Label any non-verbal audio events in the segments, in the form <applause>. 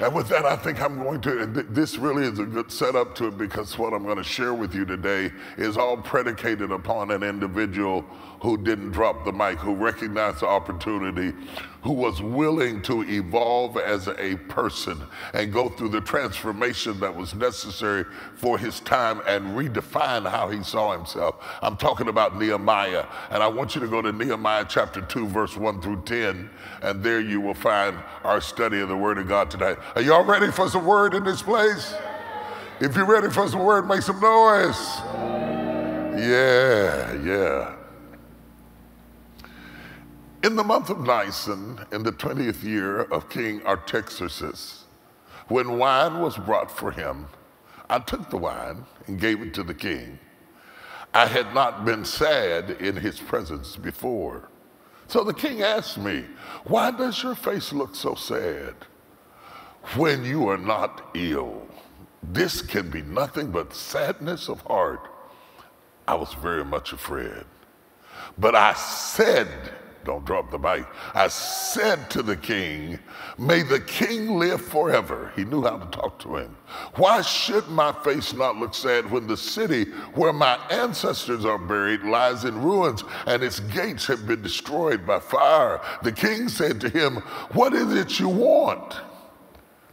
And with that, I think I'm going to, this really is a good setup to it because what I'm going to share with you today is all predicated upon an individual who didn't drop the mic, who recognized the opportunity, who was willing to evolve as a person and go through the transformation that was necessary for his time and redefine how he saw himself. I'm talking about Nehemiah, and I want you to go to Nehemiah chapter 2, verse 1 through 10, and there you will find our study of the Word of God tonight. Are y'all ready for some Word in this place? If you're ready for some Word, make some noise. Yeah, yeah. In the month of Nisan, in the 20th year of King Artaxerxes, when wine was brought for him, I took the wine and gave it to the king. I had not been sad in his presence before. So the king asked me, Why does your face look so sad when you are not ill? This can be nothing but sadness of heart. I was very much afraid. But I said, don't drop the mic. I said to the king, May the king live forever. He knew how to talk to him. Why should my face not look sad when the city where my ancestors are buried lies in ruins and its gates have been destroyed by fire? The king said to him, What is it you want?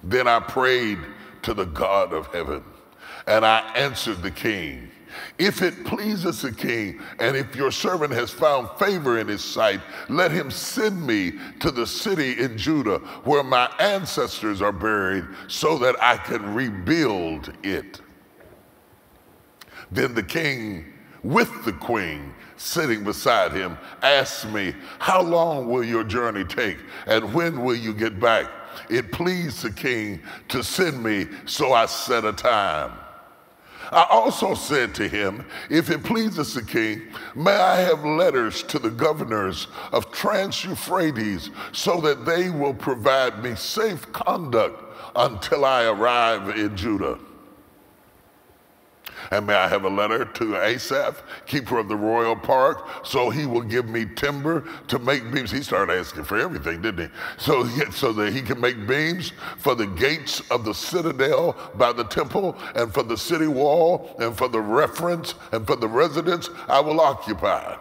Then I prayed to the God of heaven, and I answered the king. If it pleases the king, and if your servant has found favor in his sight, let him send me to the city in Judah where my ancestors are buried, so that I can rebuild it. Then the king, with the queen sitting beside him, asked me, How long will your journey take, and when will you get back? It pleased the king to send me, so I set a time. I also said to him, If it pleases the king, may I have letters to the governors of Trans Euphrates so that they will provide me safe conduct until I arrive in Judah. And may I have a letter to Asaph, keeper of the royal park, so he will give me timber to make beams. He started asking for everything, didn't he? So, <laughs> so that he can make beams for the gates of the citadel by the temple, and for the city wall, and for the reference, and for the residence I will occupy.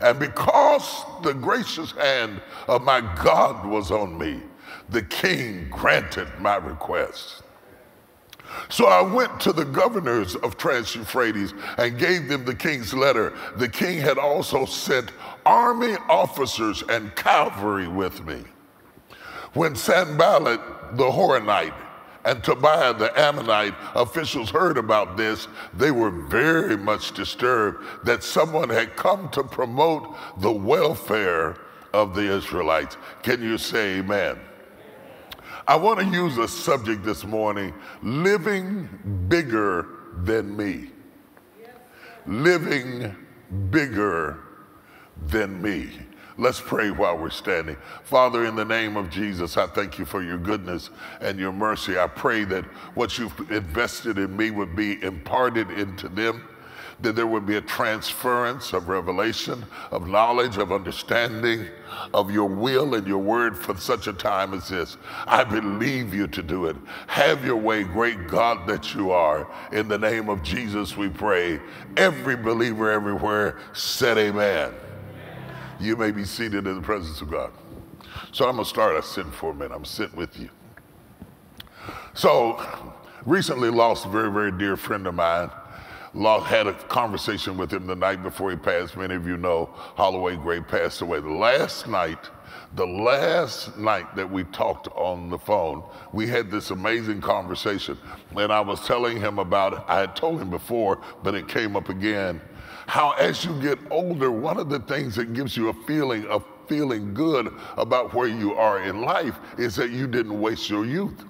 And because the gracious hand of my God was on me, the king granted my request. So I went to the governors of Trans Euphrates and gave them the king's letter. The king had also sent army officers and cavalry with me. When Sanballat the Horonite and Tobiah the Ammonite officials heard about this, they were very much disturbed that someone had come to promote the welfare of the Israelites. Can you say amen? I want to use a subject this morning living bigger than me. Living bigger than me. Let's pray while we're standing. Father, in the name of Jesus, I thank you for your goodness and your mercy. I pray that what you've invested in me would be imparted into them that there would be a transference of revelation, of knowledge, of understanding of your will and your word for such a time as this. I believe you to do it. Have your way, great God that you are. In the name of Jesus, we pray. Every believer everywhere said, Amen. You may be seated in the presence of God. So I'm going to start. I sit for a minute. I'm sitting with you. So, recently lost a very, very dear friend of mine had a conversation with him the night before he passed. Many of you know Holloway Gray passed away. The last night, the last night that we talked on the phone, we had this amazing conversation. And I was telling him about, I had told him before, but it came up again, how as you get older, one of the things that gives you a feeling of feeling good about where you are in life is that you didn't waste your youth.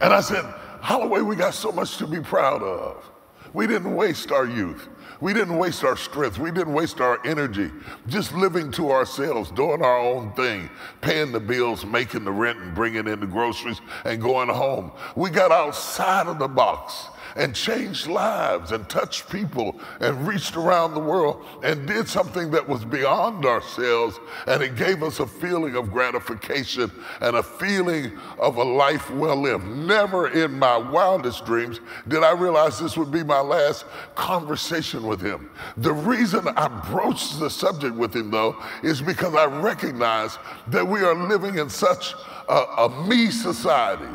And I said, Holloway, we got so much to be proud of. We didn't waste our youth. We didn't waste our strength. We didn't waste our energy just living to ourselves, doing our own thing, paying the bills, making the rent, and bringing in the groceries and going home. We got outside of the box and changed lives and touched people and reached around the world and did something that was beyond ourselves. And it gave us a feeling of gratification and a feeling of a life well lived. Never in my wildest dreams did I realize this would be my last conversation with him. The reason I broached the subject with him, though, is because I recognize that we are living in such a, a me society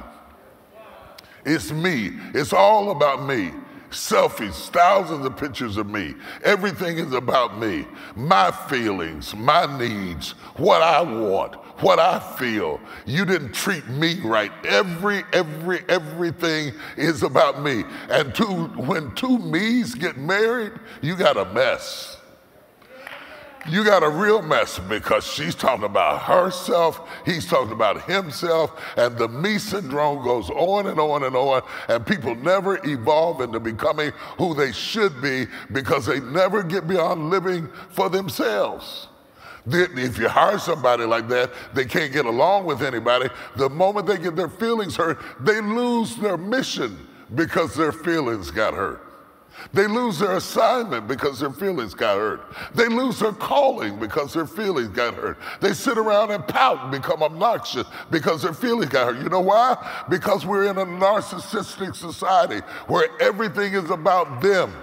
it's me. It's all about me. Selfies, thousands of pictures of me. Everything is about me. My feelings, my needs, what I want, what I feel. You didn't treat me right. Every, every, everything is about me. And two, when two me's get married, you got a mess you got a real mess because she's talking about herself, he's talking about himself, and the me syndrome goes on and on and on, and people never evolve into becoming who they should be because they never get beyond living for themselves. If you hire somebody like that, they can't get along with anybody. The moment they get their feelings hurt, they lose their mission because their feelings got hurt. They lose their assignment because their feelings got hurt. They lose their calling because their feelings got hurt. They sit around and pout and become obnoxious because their feelings got hurt. You know why? Because we're in a narcissistic society where everything is about them.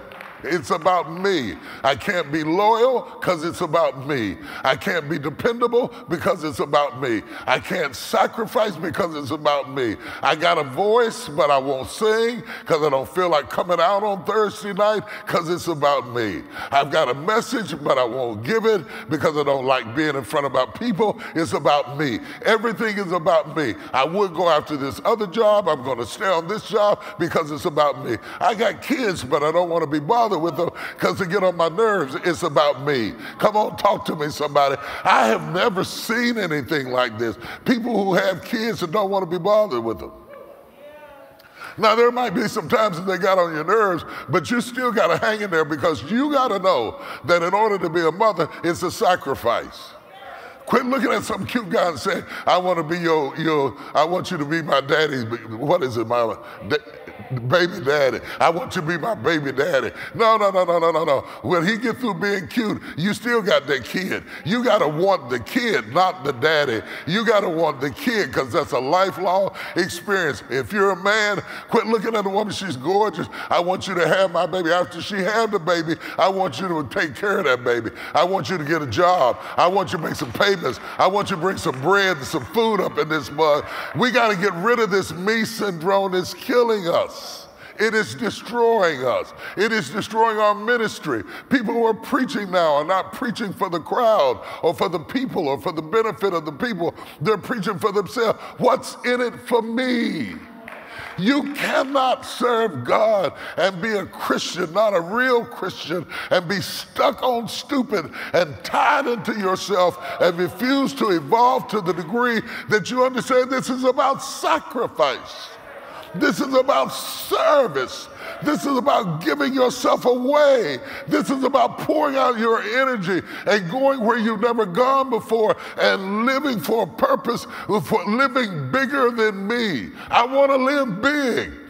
It's about me. I can't be loyal because it's about me. I can't be dependable because it's about me. I can't sacrifice because it's about me. I got a voice, but I won't sing because I don't feel like coming out on Thursday night because it's about me. I've got a message, but I won't give it because I don't like being in front about people. It's about me. Everything is about me. I would go after this other job. I'm going to stay on this job because it's about me. I got kids, but I don't want to be bothered bother with them because they get on my nerves. It's about me. Come on, talk to me, somebody. I have never seen anything like this. People who have kids and don't want to be bothered with them. Now, there might be some times that they got on your nerves, but you still got to hang in there because you got to know that in order to be a mother, it's a sacrifice. Quit looking at some cute guy and saying, I want to be your, your, I want you to be my daddy. What is it, mama? Baby daddy. I want you to be my baby daddy. No, no, no, no, no, no, no. When he get through being cute, you still got that kid. You got to want the kid, not the daddy. You got to want the kid because that's a lifelong experience. If you're a man, quit looking at a woman, she's gorgeous. I want you to have my baby. After she had the baby, I want you to take care of that baby. I want you to get a job. I want you to make some payments. I want you to bring some bread and some food up in this mug. We got to get rid of this me syndrome that's killing us. It is destroying us. It is destroying our ministry. People who are preaching now are not preaching for the crowd or for the people or for the benefit of the people. They're preaching for themselves. What's in it for me? You cannot serve God and be a Christian, not a real Christian, and be stuck on stupid and tied into yourself and refuse to evolve to the degree that you understand this is about sacrifice. This is about service. This is about giving yourself away. This is about pouring out your energy and going where you've never gone before and living for a purpose, for living bigger than me. I want to live big.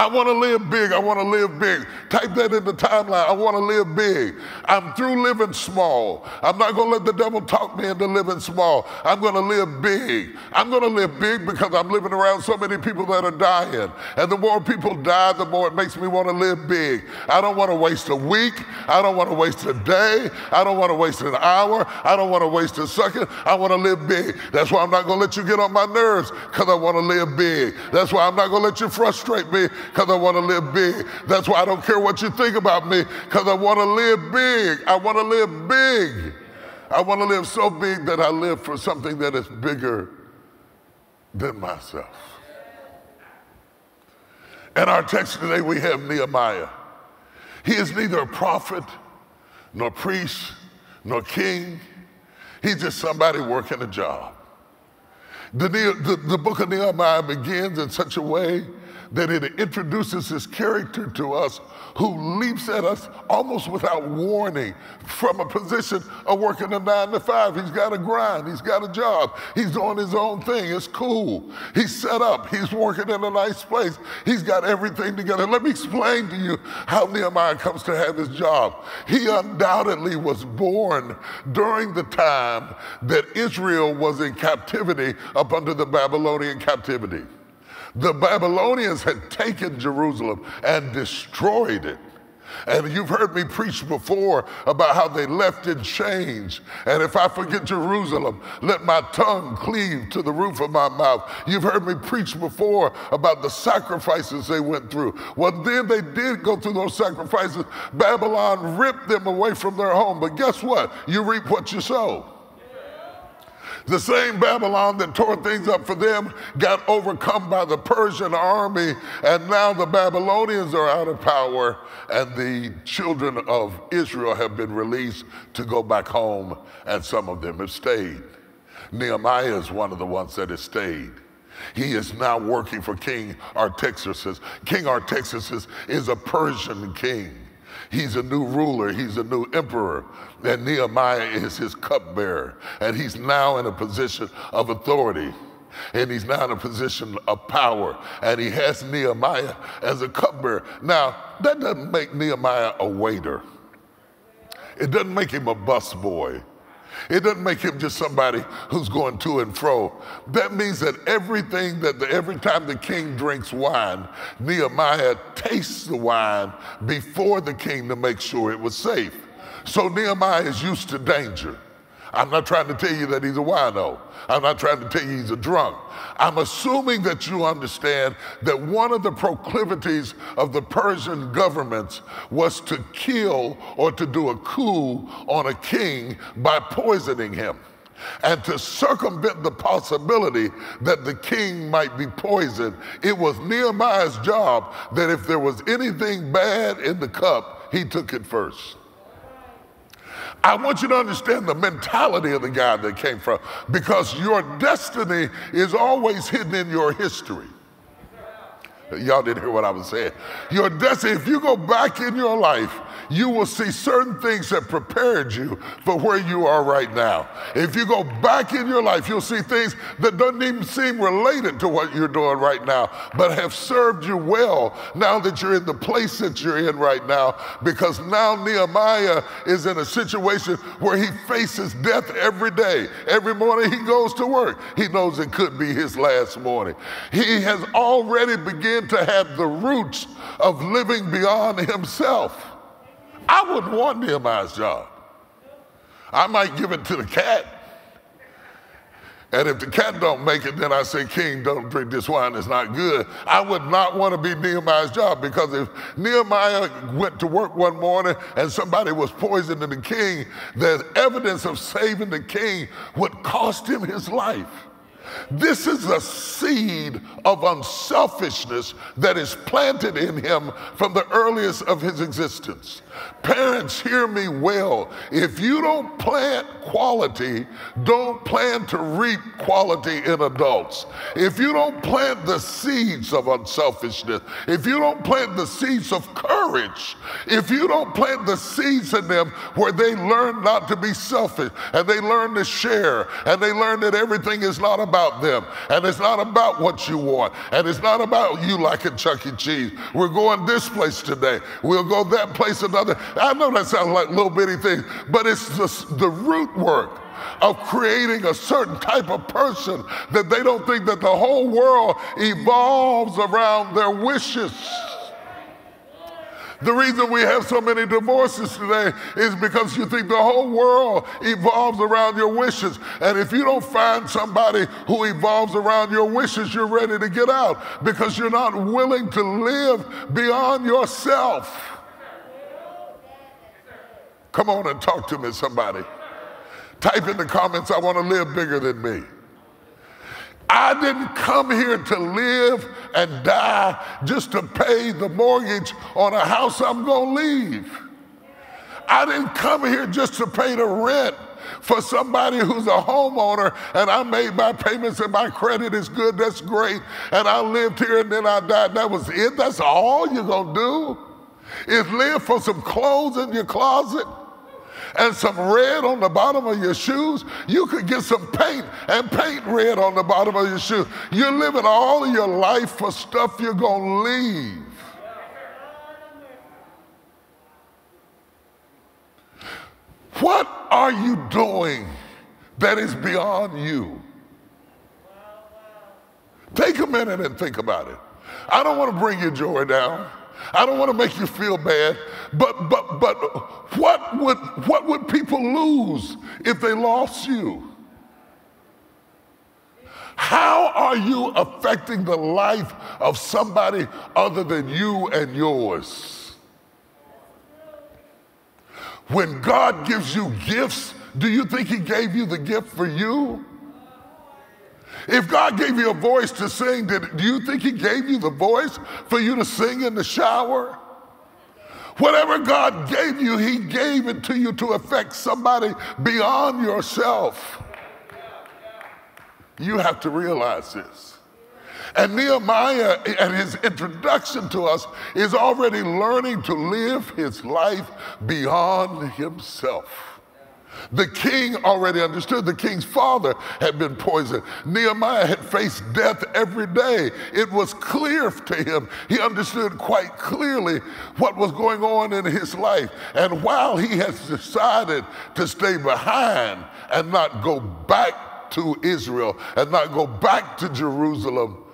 I want to live big. I want to live big. Type that in the timeline. I want to live big. I'm through living small. I'm not going to let the devil talk me into living small. I'm going to live big. I'm going to live big because I'm living around so many people that are dying. And the more people die, the more it makes me want to live big. I don't want to waste a week. I don't want to waste a day. I don't want to waste an hour. I don't want to waste a second. I want to live big. That's why I'm not going to let you get on my nerves because I want to live big. That's why I'm not going to let you frustrate me because I want to live big. That's why I don't care what you think about me because I want to live big. I want to live big. I want to live so big that I live for something that is bigger than myself. In our text today, we have Nehemiah. He is neither a prophet, nor priest, nor king. He's just somebody working a job. The, the, the book of Nehemiah begins in such a way that it introduces his character to us who leaps at us almost without warning from a position of working a nine to five. He's got a grind, he's got a job, he's doing his own thing. It's cool. He's set up, he's working in a nice place, he's got everything together. Let me explain to you how Nehemiah comes to have his job. He undoubtedly was born during the time that Israel was in captivity up under the Babylonian captivity. The Babylonians had taken Jerusalem and destroyed it. And you've heard me preach before about how they left in chains. And if I forget Jerusalem, let my tongue cleave to the roof of my mouth. You've heard me preach before about the sacrifices they went through. Well, then they did go through those sacrifices. Babylon ripped them away from their home. But guess what? You reap what you sow. The same Babylon that tore things up for them got overcome by the Persian army, and now the Babylonians are out of power, and the children of Israel have been released to go back home, and some of them have stayed. Nehemiah is one of the ones that has stayed. He is now working for King Artaxerxes. King Artaxerxes is a Persian king. He's a new ruler, he's a new emperor, and Nehemiah is his cupbearer. And he's now in a position of authority. And he's now in a position of power. And he has Nehemiah as a cupbearer. Now, that doesn't make Nehemiah a waiter. It doesn't make him a busboy. It doesn't make him just somebody who's going to and fro. That means that everything that the, every time the king drinks wine, Nehemiah tastes the wine before the king to make sure it was safe. So Nehemiah is used to danger. I'm not trying to tell you that he's a wino. I'm not trying to tell you he's a drunk. I'm assuming that you understand that one of the proclivities of the Persian governments was to kill or to do a coup on a king by poisoning him. And to circumvent the possibility that the king might be poisoned, it was Nehemiah's job that if there was anything bad in the cup, he took it first. I want you to understand the mentality of the guy that came from because your destiny is always hidden in your history. Y'all didn't hear what I was saying. Your destiny, if you go back in your life you will see certain things that prepared you for where you are right now. If you go back in your life, you'll see things that don't even seem related to what you're doing right now, but have served you well now that you're in the place that you're in right now, because now Nehemiah is in a situation where he faces death every day. Every morning he goes to work, he knows it could be his last morning. He has already begun to have the roots of living beyond himself. I wouldn't want Nehemiah's job. I might give it to the cat. And if the cat don't make it, then I say, King, don't drink this wine, it's not good. I would not want to be Nehemiah's job because if Nehemiah went to work one morning and somebody was poisoning the king, the evidence of saving the king would cost him his life. This is a seed of unselfishness that is planted in him from the earliest of his existence. Parents, hear me well. If you don't plant quality, don't plan to reap quality in adults. If you don't plant the seeds of unselfishness, if you don't plant the seeds of courage, if you don't plant the seeds in them where they learn not to be selfish and they learn to share and they learn that everything is not about them and it's not about what you want and it's not about you liking Chuck E. Cheese. We're going this place today. We'll go that place another. I know that sounds like little bitty things, but it's the, the root work of creating a certain type of person that they don't think that the whole world evolves around their wishes. The reason we have so many divorces today is because you think the whole world evolves around your wishes. And if you don't find somebody who evolves around your wishes, you're ready to get out because you're not willing to live beyond yourself. Come on and talk to me, somebody. Type in the comments, I want to live bigger than me. I didn't come here to live and die just to pay the mortgage on a house I'm going to leave. I didn't come here just to pay the rent For somebody who's a homeowner and I made my payments and my credit is good, that's great. And I lived here and then I died. That was it. That's all you're going to do? Is live for some clothes in your closet? And some red on the bottom of your shoes, you could get some paint and paint red on the bottom of your shoes. You're living all your life for stuff you're going to leave. What are you doing that is beyond you? Take a minute and think about it. I don't want to bring your joy down. I don't want to make you feel bad, but but but what would what would people lose if they lost you? How are you affecting the life of somebody other than you and yours? When God gives you gifts, do you think He gave you the gift for you? If God gave you a voice to sing, did, do you think He gave you the voice for you to sing in the shower? Whatever God gave you, He gave it to you to affect somebody beyond yourself. You have to realize this. And Nehemiah, at his introduction to us, is already learning to live his life beyond himself. The king already understood. The king's father had been poisoned. Nehemiah had faced death every day. It was clear to him. He understood quite clearly what was going on in his life. And while he has decided to stay behind and not go back to Israel and not go back to Jerusalem,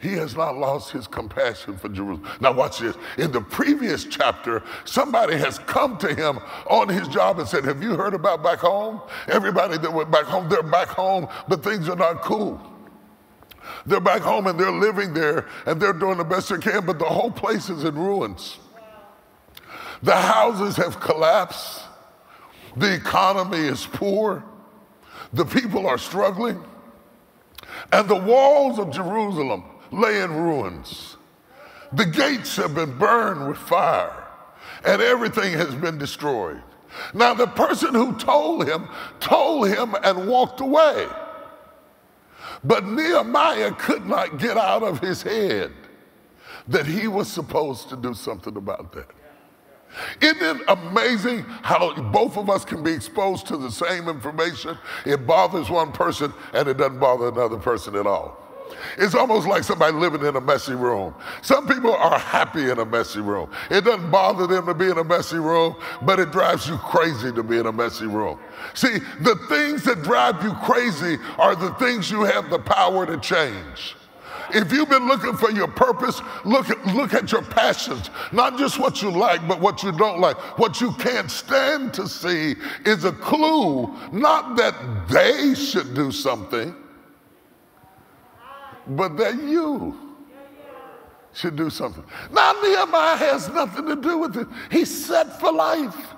he has not lost his compassion for Jerusalem. Now, watch this. In the previous chapter, somebody has come to him on his job and said, Have you heard about back home? Everybody that went back home, they're back home, but things are not cool. They're back home and they're living there and they're doing the best they can, but the whole place is in ruins. The houses have collapsed. The economy is poor. The people are struggling. And the walls of Jerusalem lay in ruins. The gates have been burned with fire, and everything has been destroyed. Now, the person who told him told him and walked away. But Nehemiah could not get out of his head that he was supposed to do something about that. Isn't it amazing how both of us can be exposed to the same information? It bothers one person and it doesn't bother another person at all. It's almost like somebody living in a messy room. Some people are happy in a messy room. It doesn't bother them to be in a messy room, but it drives you crazy to be in a messy room. See, the things that drive you crazy are the things you have the power to change. If you've been looking for your purpose, look at, look at your passions. Not just what you like, but what you don't like. What you can't stand to see is a clue, not that they should do something, but that you should do something. Now, Nehemiah has nothing to do with it. He's set for life.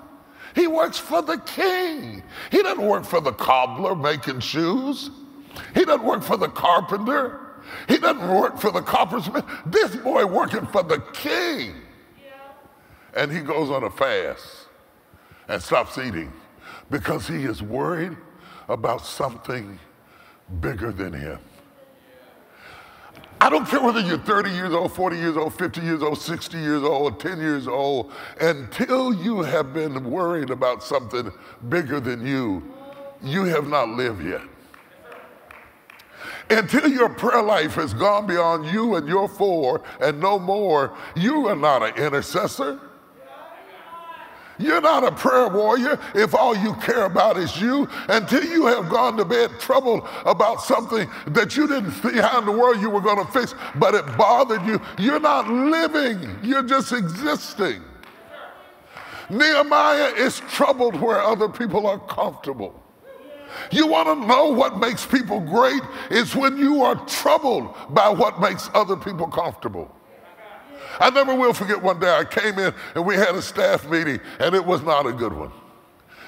He works for the king. He doesn't work for the cobbler making shoes. He doesn't work for the carpenter. He doesn't work for the coppersmith. This boy working for the king. And he goes on a fast and stops eating because he is worried about something bigger than him. I don't care whether you're 30 years old, 40 years old, 50 years old, 60 years old, or 10 years old, until you have been worried about something bigger than you, you have not lived yet. Until your prayer life has gone beyond you and your four and no more, you are not an intercessor. You're not a prayer warrior if all you care about is you until you have gone to bed troubled about something that you didn't see how in the world you were going to fix, but it bothered you. You're not living, you're just existing. Nehemiah is troubled where other people are comfortable. You want to know what makes people great? It's when you are troubled by what makes other people comfortable. I never will forget one day I came in and we had a staff meeting, and it was not a good one.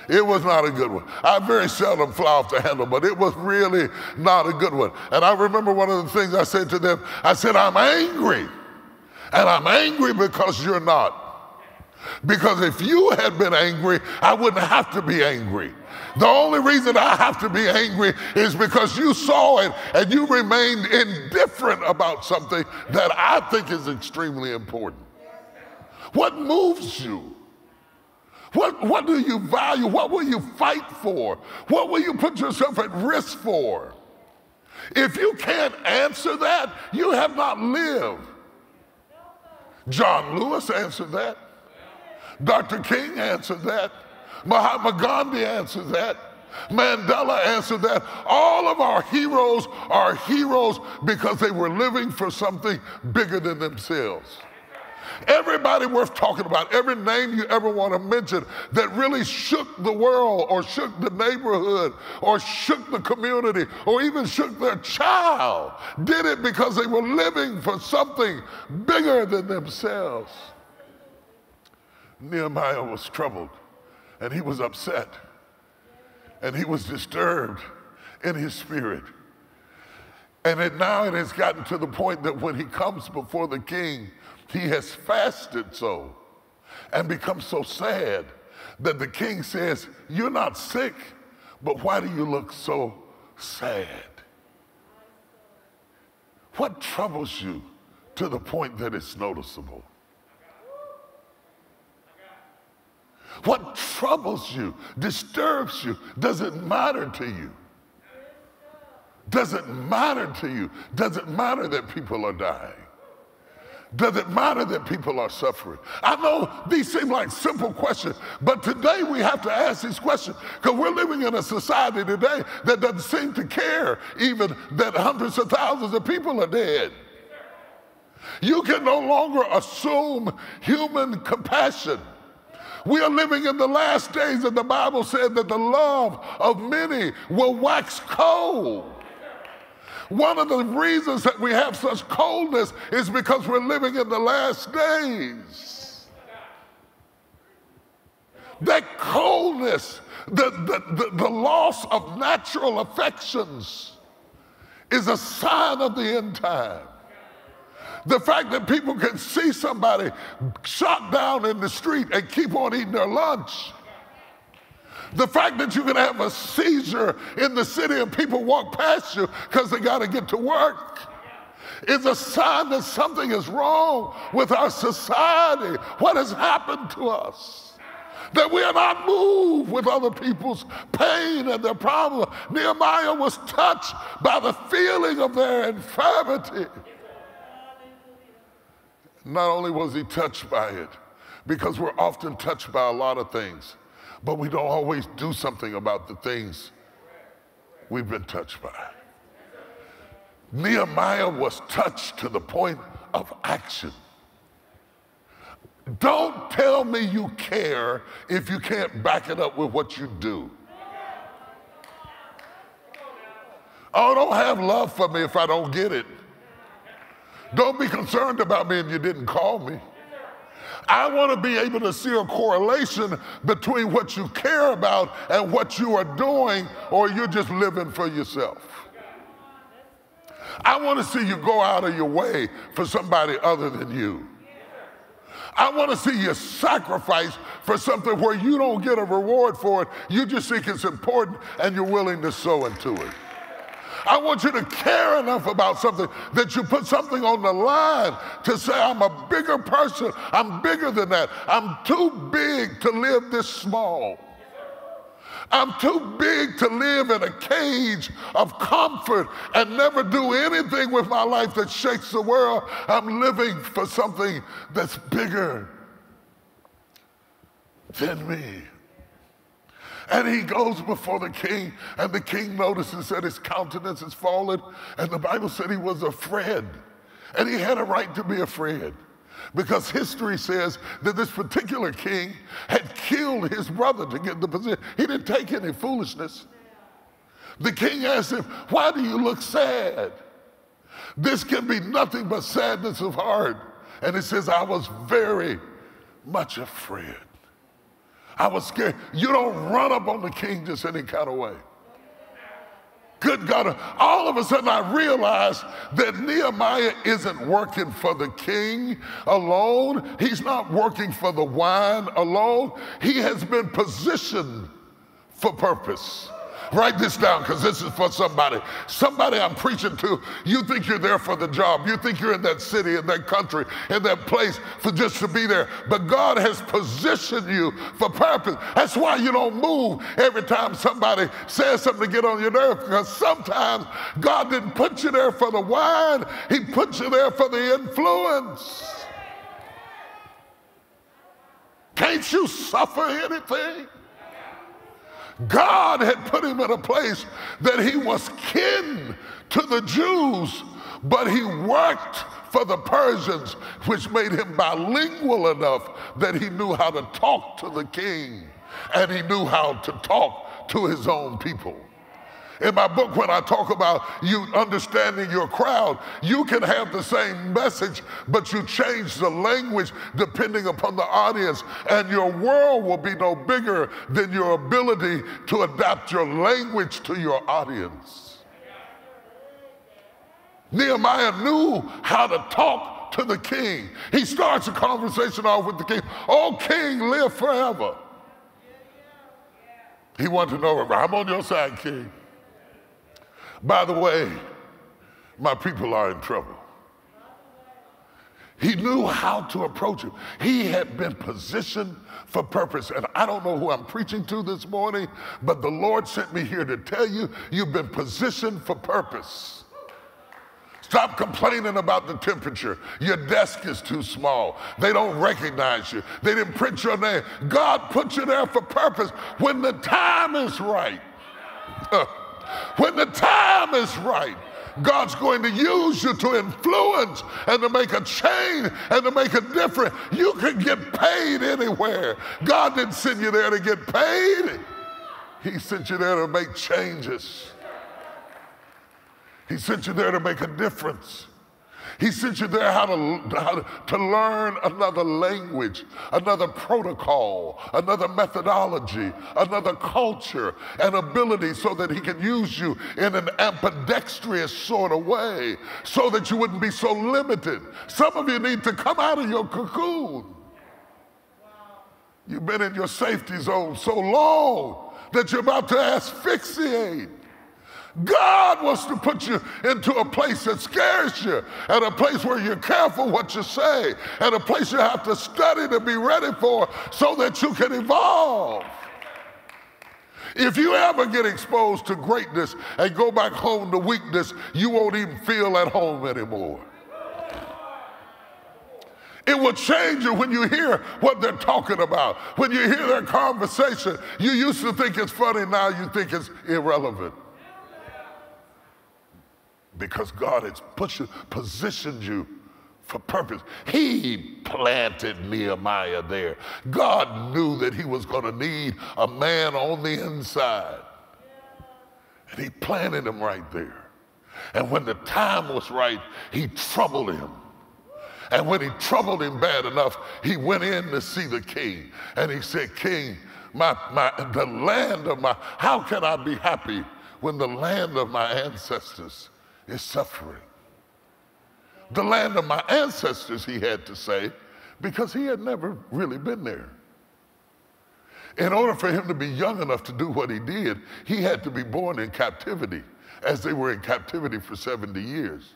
It was not a good one. I very seldom fly off the handle, but it was really not a good one. And I remember one of the things I said to them I said, I'm angry. And I'm angry because you're not. Because if you had been angry, I wouldn't have to be angry. The only reason I have to be angry is because you saw it and you remained indifferent about something that I think is extremely important. What moves you? What, what do you value? What will you fight for? What will you put yourself at risk for? If you can't answer that, you have not lived. John Lewis answered that. Dr. King answered that. Mahatma Gandhi answered that. Mandela answered that. All of our heroes are heroes because they were living for something bigger than themselves. Everybody worth talking about, every name you ever want to mention that really shook the world or shook the neighborhood or shook the community or even shook their child did it because they were living for something bigger than themselves. Nehemiah was troubled and he was upset and he was disturbed in his spirit. And it, now it has gotten to the point that when he comes before the king, he has fasted so and become so sad that the king says, You're not sick, but why do you look so sad? What troubles you to the point that it's noticeable? What troubles you, disturbs you, doesn't matter to you. Doesn't matter to you. Doesn't matter that people are dying. Does it matter that people are suffering? I know these seem like simple questions, but today we have to ask these questions because we're living in a society today that doesn't seem to care even that hundreds of thousands of people are dead. You can no longer assume human compassion. We are living in the last days, and the Bible said that the love of many will wax cold. One of the reasons that we have such coldness is because we're living in the last days. That coldness, the, the, the, the loss of natural affections, is a sign of the end time. The fact that people can see somebody shot down in the street and keep on eating their lunch the fact that you can have a seizure in the city and people walk past you because they got to get to work is a sign that something is wrong with our society. What has happened to us? That we are not moved with other people's pain and their problem. Nehemiah was touched by the feeling of their infirmity. Not only was he touched by it, because we're often touched by a lot of things but we don't always do something about the things we've been touched by. Nehemiah was touched to the point of action. Don't tell me you care if you can't back it up with what you do. Oh, don't have love for me if I don't get it. Don't be concerned about me if you didn't call me. I want to be able to see a correlation between what you care about and what you are doing, or you're just living for yourself. I want to see you go out of your way for somebody other than you. I want to see you sacrifice for something where you don't get a reward for it. You just think it's important and you're willing to sow into it. I want you to care enough about something that you put something on the line to say, I'm a bigger person. I'm bigger than that. I'm too big to live this small. I'm too big to live in a cage of comfort and never do anything with my life that shakes the world. I'm living for something that's bigger than me. And he goes before the king, and the king notices that his countenance is fallen. And the Bible said he was afraid. And he had a right to be afraid because history says that this particular king had killed his brother to get the position. He didn't take any foolishness. The king asked him, Why do you look sad? This can be nothing but sadness of heart. And he says, I was very much afraid. I was scared. You don't run up on the king just any kind of way. Good God, all of a sudden I realized that Nehemiah isn't working for the king alone. He's not working for the wine alone. He has been positioned for purpose. Write this down because this is for somebody. Somebody I'm preaching to, you think you're there for the job. You think you're in that city, in that country, in that place for just to be there. But God has positioned you for purpose. That's why you don't move every time somebody says something to get on your nerve because sometimes God didn't put you there for the wine, He put you there for the influence. Can't you suffer anything? God had put him in a place that he was kin to the Jews, but he worked for the Persians, which made him bilingual enough that he knew how to talk to the king and he knew how to talk to his own people. In my book, when I talk about you understanding your crowd, you can have the same message, but you change the language depending upon the audience, and your world will be no bigger than your ability to adapt your language to your audience. Nehemiah knew how to talk to the king. He starts a conversation off with the king. Oh, king, live forever. He wanted to know, I'm on your side, king. By the way, my people are in trouble. He knew how to approach it. He had been positioned for purpose. And I don't know who I'm preaching to this morning, but the Lord sent me here to tell you you've been positioned for purpose. Stop complaining about the temperature. Your desk is too small. They don't recognize you. They didn't print your name. God put you there for purpose when the time is right. <laughs> When the time is right, God's going to use you to influence and to make a change and to make a difference. You can get paid anywhere. God didn't send you there to get paid, He sent you there to make changes. He sent you there to make a difference. He sent you there how to, how to, learn another language, another protocol, another methodology, another culture and ability so that he can use you in an ambidextrous sort of way so that you wouldn't be so limited. Some of you need to come out of your cocoon. You've been in your safety zone so long that you're about to asphyxiate. God wants to put you into a place that scares you, and a place where you're careful what you say, and a place you have to study to be ready for so that you can evolve. If you ever get exposed to greatness and go back home to weakness, you won't even feel at home anymore. It will change you when you hear what they're talking about. When you hear their conversation, you used to think it's funny, now you think it's irrelevant because God has you, positioned you for purpose. He planted Nehemiah there. God knew that he was going to need a man on the inside. And he planted him right there. And when the time was right, he troubled him. And when he troubled him bad enough, he went in to see the king. And he said, King, my, my, the land of my, how can I be happy when the land of my ancestors is suffering. The land of my ancestors, he had to say, because he had never really been there. In order for him to be young enough to do what he did, he had to be born in captivity, as they were in captivity for 70 years.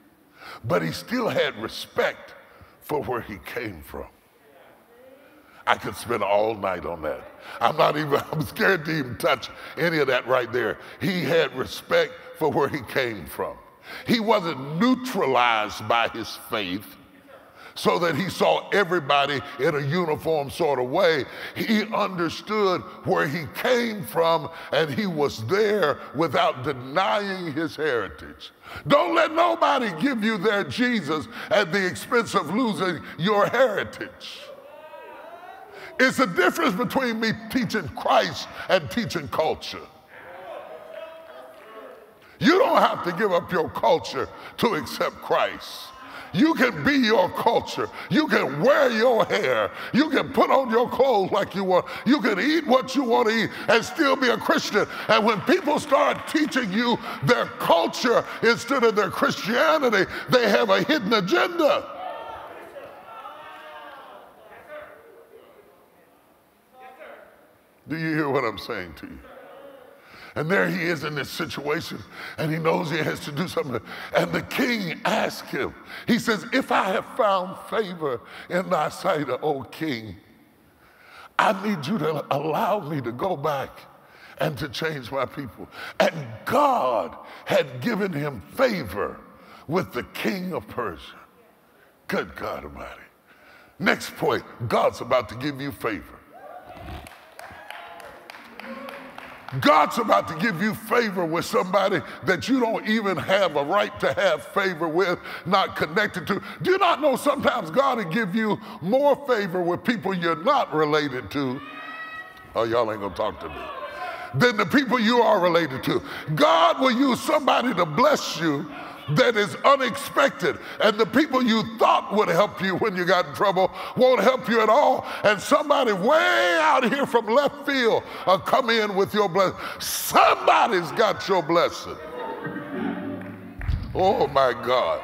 But he still had respect for where he came from. I could spend all night on that. I'm not even, <laughs> I'm scared to even touch any of that right there. He had respect for where he came from. He wasn't neutralized by his faith so that he saw everybody in a uniform sort of way. He understood where he came from and he was there without denying his heritage. Don't let nobody give you their Jesus at the expense of losing your heritage. It's the difference between me teaching Christ and teaching culture. You don't have to give up your culture to accept Christ. You can be your culture. You can wear your hair. You can put on your clothes like you want. You can eat what you want to eat and still be a Christian. And when people start teaching you their culture instead of their Christianity, they have a hidden agenda. Do you hear what I'm saying to you? And there he is in this situation, and he knows he has to do something. And the king asks him, he says, If I have found favor in thy sight, O king, I need you to allow me to go back and to change my people. And God had given him favor with the king of Persia. Good God Almighty. Next point God's about to give you favor. God's about to give you favor with somebody that you don't even have a right to have favor with, not connected to. Do you not know sometimes God will give you more favor with people you're not related to? Oh, y'all ain't gonna talk to me. Than the people you are related to. God will use somebody to bless you that is unexpected. And the people you thought would help you when you got in trouble won't help you at all. And somebody way out here from left field will come in with your blessing. Somebody's got your blessing. Oh my God.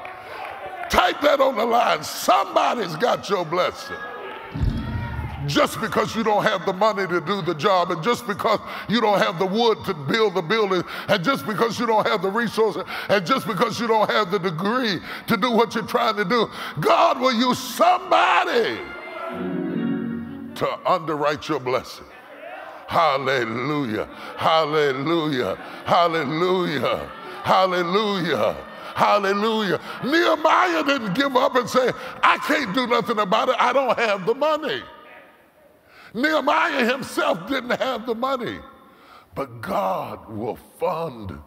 Type that on the line. Somebody's got your blessing just because you don't have the money to do the job, and just because you don't have the wood to build the building, and just because you don't have the resources, and just because you don't have the degree to do what you're trying to do, God will use somebody to underwrite your blessing. Hallelujah, hallelujah, hallelujah, hallelujah. Hallelujah. Nehemiah didn't give up and say, I can't do nothing about it. I don't have the money. Nehemiah himself didn't have the money, but God will fund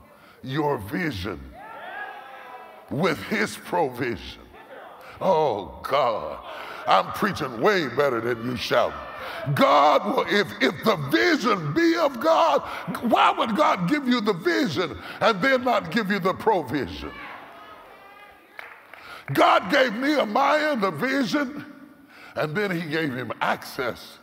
your vision with his provision. Oh, God. I'm preaching way better than you shouting. God will, if, if the vision be of God, why would God give you the vision and then not give you the provision? God gave Nehemiah the vision and then he gave him access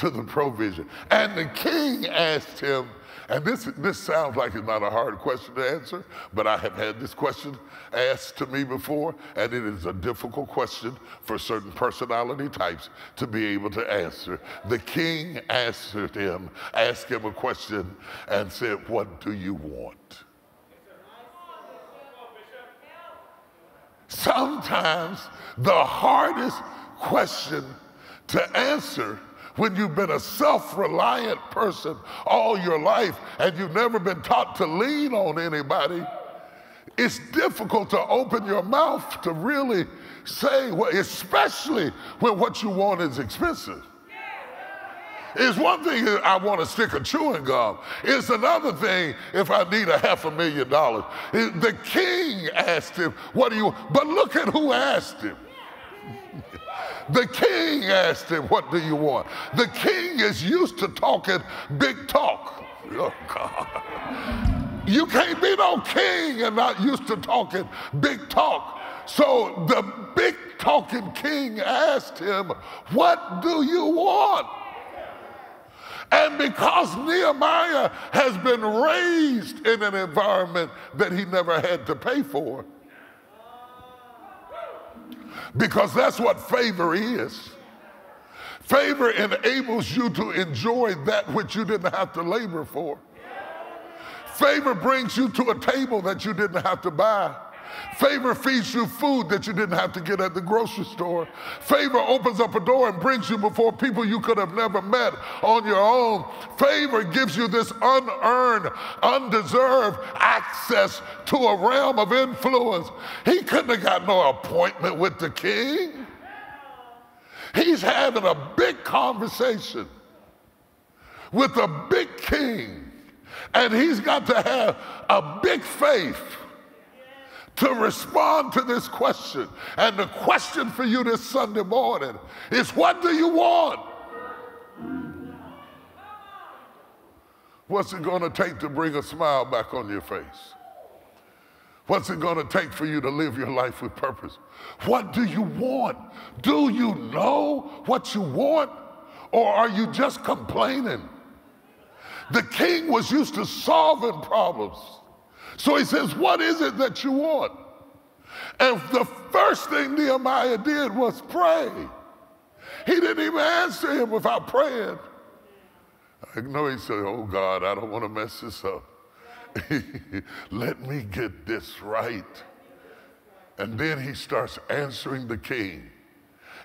to the provision. And the king asked him, and this, this sounds like it's not a hard question to answer, but I have had this question asked to me before, and it is a difficult question for certain personality types to be able to answer. The king answered him, asked him a question, and said, What do you want? Sometimes the hardest question to answer when you've been a self reliant person all your life and you've never been taught to lean on anybody, it's difficult to open your mouth to really say, what, especially when what you want is expensive. It's one thing I want to stick a chewing gum. It's another thing if I need a half a million dollars. The king asked him, What do you? But look at who asked him. The king asked him, What do you want? The king is used to talking big talk. Oh, God. You can't be no king and not used to talking big talk. So the big talking king asked him, What do you want? And because Nehemiah has been raised in an environment that he never had to pay for, because that's what favor is. Favor enables you to enjoy that which you didn't have to labor for. Favor brings you to a table that you didn't have to buy. Favor feeds you food that you didn't have to get at the grocery store. Favor opens up a door and brings you before people you could have never met on your own. Favor gives you this unearned, undeserved access to a realm of influence. He couldn't have got no appointment with the king. He's having a big conversation with a big king, and he's got to have a big faith to respond to this question. And the question for you this Sunday morning is what do you want? What's it going to take to bring a smile back on your face? What's it going to take for you to live your life with purpose? What do you want? Do you know what you want? Or are you just complaining? The king was used to solving problems. So he says, What is it that you want? And the first thing Nehemiah did was pray. He didn't even answer him without praying. I know he said, Oh God, I don't want to mess this up. <laughs> Let me get this right. And then he starts answering the king.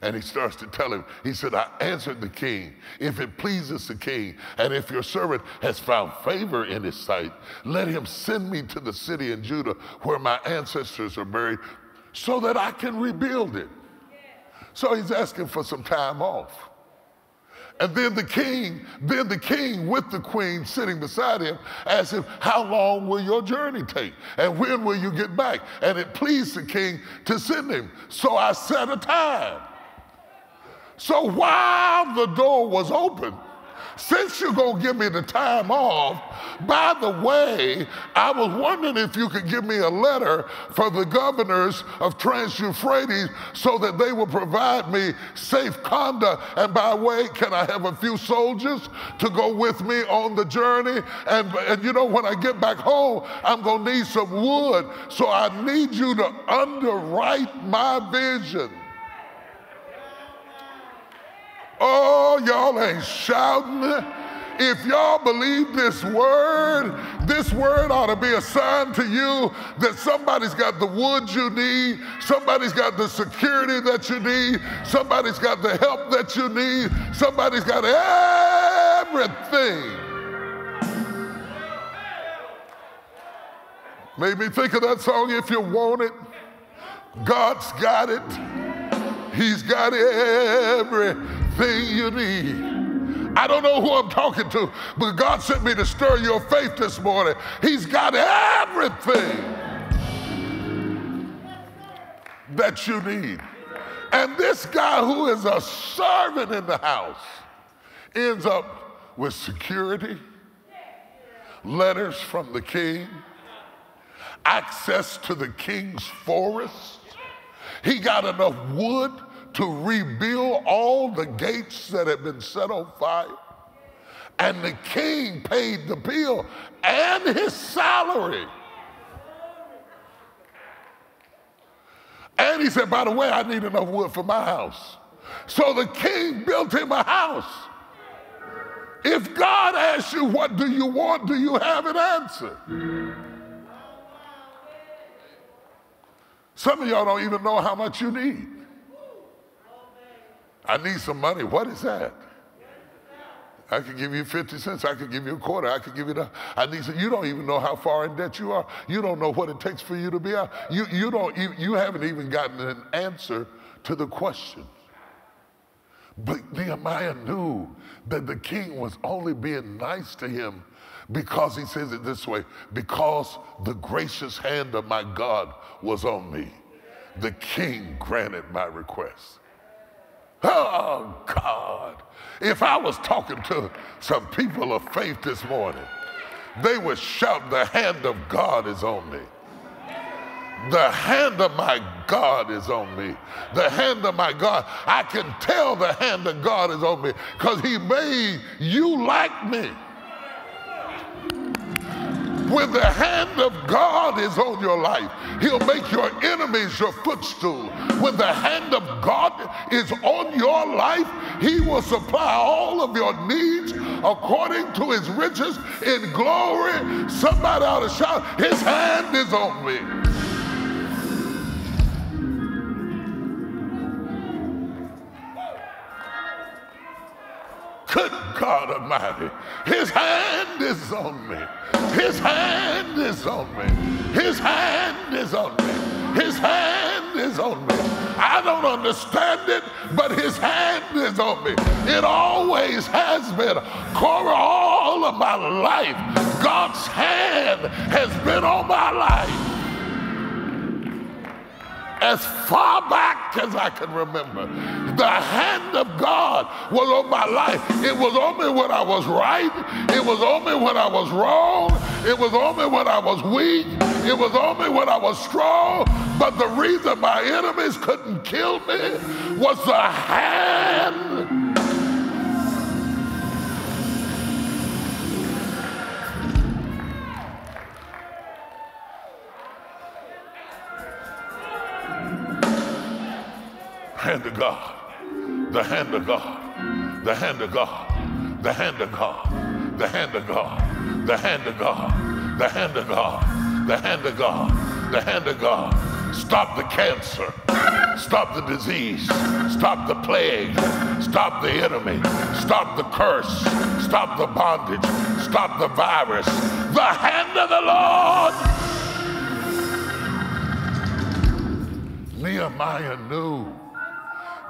And he starts to tell him, he said, I answered the king. If it pleases the king, and if your servant has found favor in his sight, let him send me to the city in Judah where my ancestors are buried so that I can rebuild it. So he's asking for some time off. And then the king, then the king with the queen sitting beside him asked him, How long will your journey take? And when will you get back? And it pleased the king to send him. So I set a time. So while the door was open, since you're going to give me the time off, by the way, I was wondering if you could give me a letter for the governors of Trans Euphrates so that they will provide me safe conduct. And by the way, can I have a few soldiers to go with me on the journey? And, and you know, when I get back home, I'm going to need some wood. So I need you to underwrite my vision. Oh, y'all ain't shouting. If y'all believe this word, this word ought to be a sign to you that somebody's got the wood you need, somebody's got the security that you need, somebody's got the help that you need, somebody's got everything. Made me think of that song, If You Want It, God's got it. He's got everything everything you need. I don't know who I'm talking to, but God sent me to stir your faith this morning. He's got everything that you need. And this guy who is a servant in the house ends up with security, letters from the king, access to the king's forest. He got enough wood to rebuild all the gates that had been set on fire. And the king paid the bill and his salary. And he said, by the way, I need enough wood for my house. So the king built him a house. If God asks you, what do you want? Do you have an answer? Some of y'all don't even know how much you need. I need some money. What is that? I could give you 50 cents. I could give you a quarter. I could give you the, I need some, you don't even know how far in debt you are. You don't know what it takes for you to be out. You, you don't, you, you haven't even gotten an answer to the question. But Nehemiah knew that the king was only being nice to him because he says it this way, because the gracious hand of my God was on me. The king granted my request. Oh, God. If I was talking to some people of faith this morning, they would shout, The hand of God is on me. The hand of my God is on me. The hand of my God. I can tell the hand of God is on me because He made you like me. When the hand of God is on your life, He'll make your enemies your footstool. When the hand of God is on your life, He will supply all of your needs according to His riches in glory. Somebody ought to shout, His hand is on me. Good God Almighty. His hand is on me. His hand is on me. His hand is on me. His hand is on me. I don't understand it, but his hand is on me. It always has been. For all of my life, God's hand has been on my life as far back as I can remember. The hand of God was on my life. It was on me when I was right. It was on me when I was wrong. It was on me when I was weak. It was only when I was strong. But the reason my enemies couldn't kill me was the hand hand of God, the hand of God, the hand of God, the hand of God, the hand of God, the hand of God, the hand of God, the hand of God, the hand of God. Stop the cancer, stop the disease, stop the plague, stop the enemy, stop the curse, stop the bondage, stop the virus. The hand of the Lord. Nehemiah knew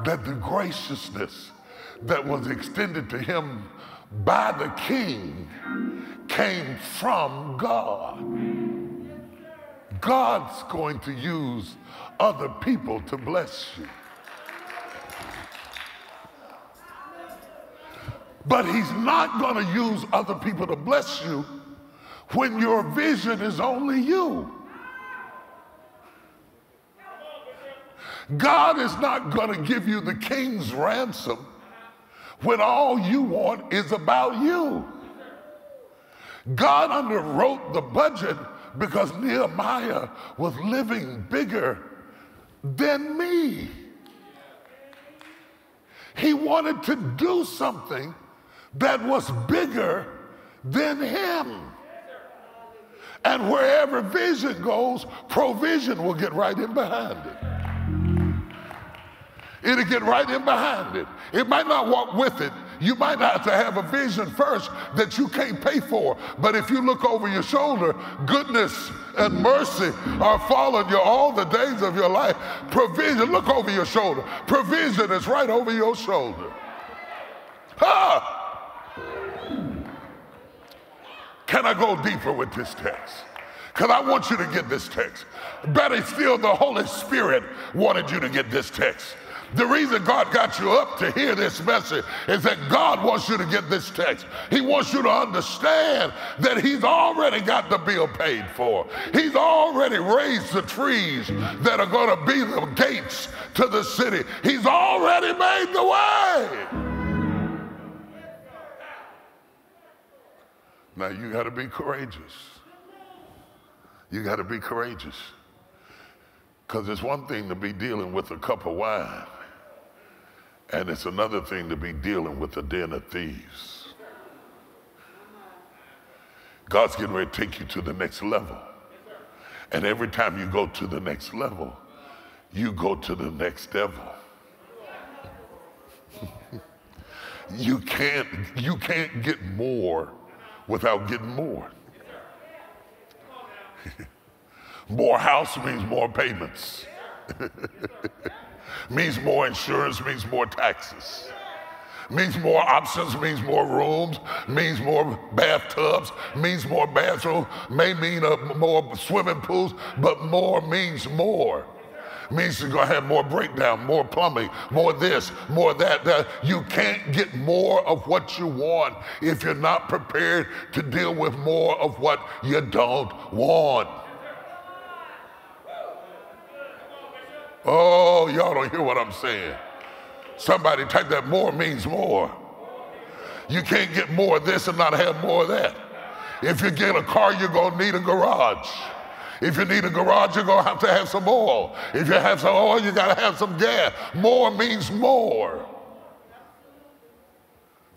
that the graciousness that was extended to him by the king came from God. God's going to use other people to bless you. But he's not going to use other people to bless you when your vision is only you. God is not going to give you the king's ransom when all you want is about you. God underwrote the budget because Nehemiah was living bigger than me. He wanted to do something that was bigger than him. And wherever vision goes, provision will get right in behind it. It'll get right in behind it. It might not walk with it. You might have to have a vision first that you can't pay for. But if you look over your shoulder, goodness and mercy are following you all the days of your life. Provision, look over your shoulder. Provision is right over your shoulder. Ha! Can I go deeper with this text? Because I want you to get this text. Better still, the Holy Spirit wanted you to get this text. The reason God got you up to hear this message is that God wants you to get this text. He wants you to understand that He's already got the bill paid for. He's already raised the trees that are going to be the gates to the city. He's already made the way. Now you got to be courageous. You got to be courageous. Because it's one thing to be dealing with a cup of wine, and it's another thing to be dealing with a den of thieves. God's getting ready to take you to the next level. And every time you go to the next level, you go to the next devil. <laughs> you can't you can't get more without getting more. <laughs> more house means more payments. <laughs> means more insurance, means more taxes. Means more options, means more rooms, means more bathtubs, means more bathrooms, may mean a, more swimming pools, but more means more means you're going to have more breakdown, more plumbing, more this, more that, that. You can't get more of what you want if you're not prepared to deal with more of what you don't want. Oh, y'all don't hear what I'm saying. Somebody type that more means more. You can't get more of this and not have more of that. If you get a car, you're going to need a garage. If you need a garage, you're going to have to have some oil. If you have some oil, you got to have some gas. More means more.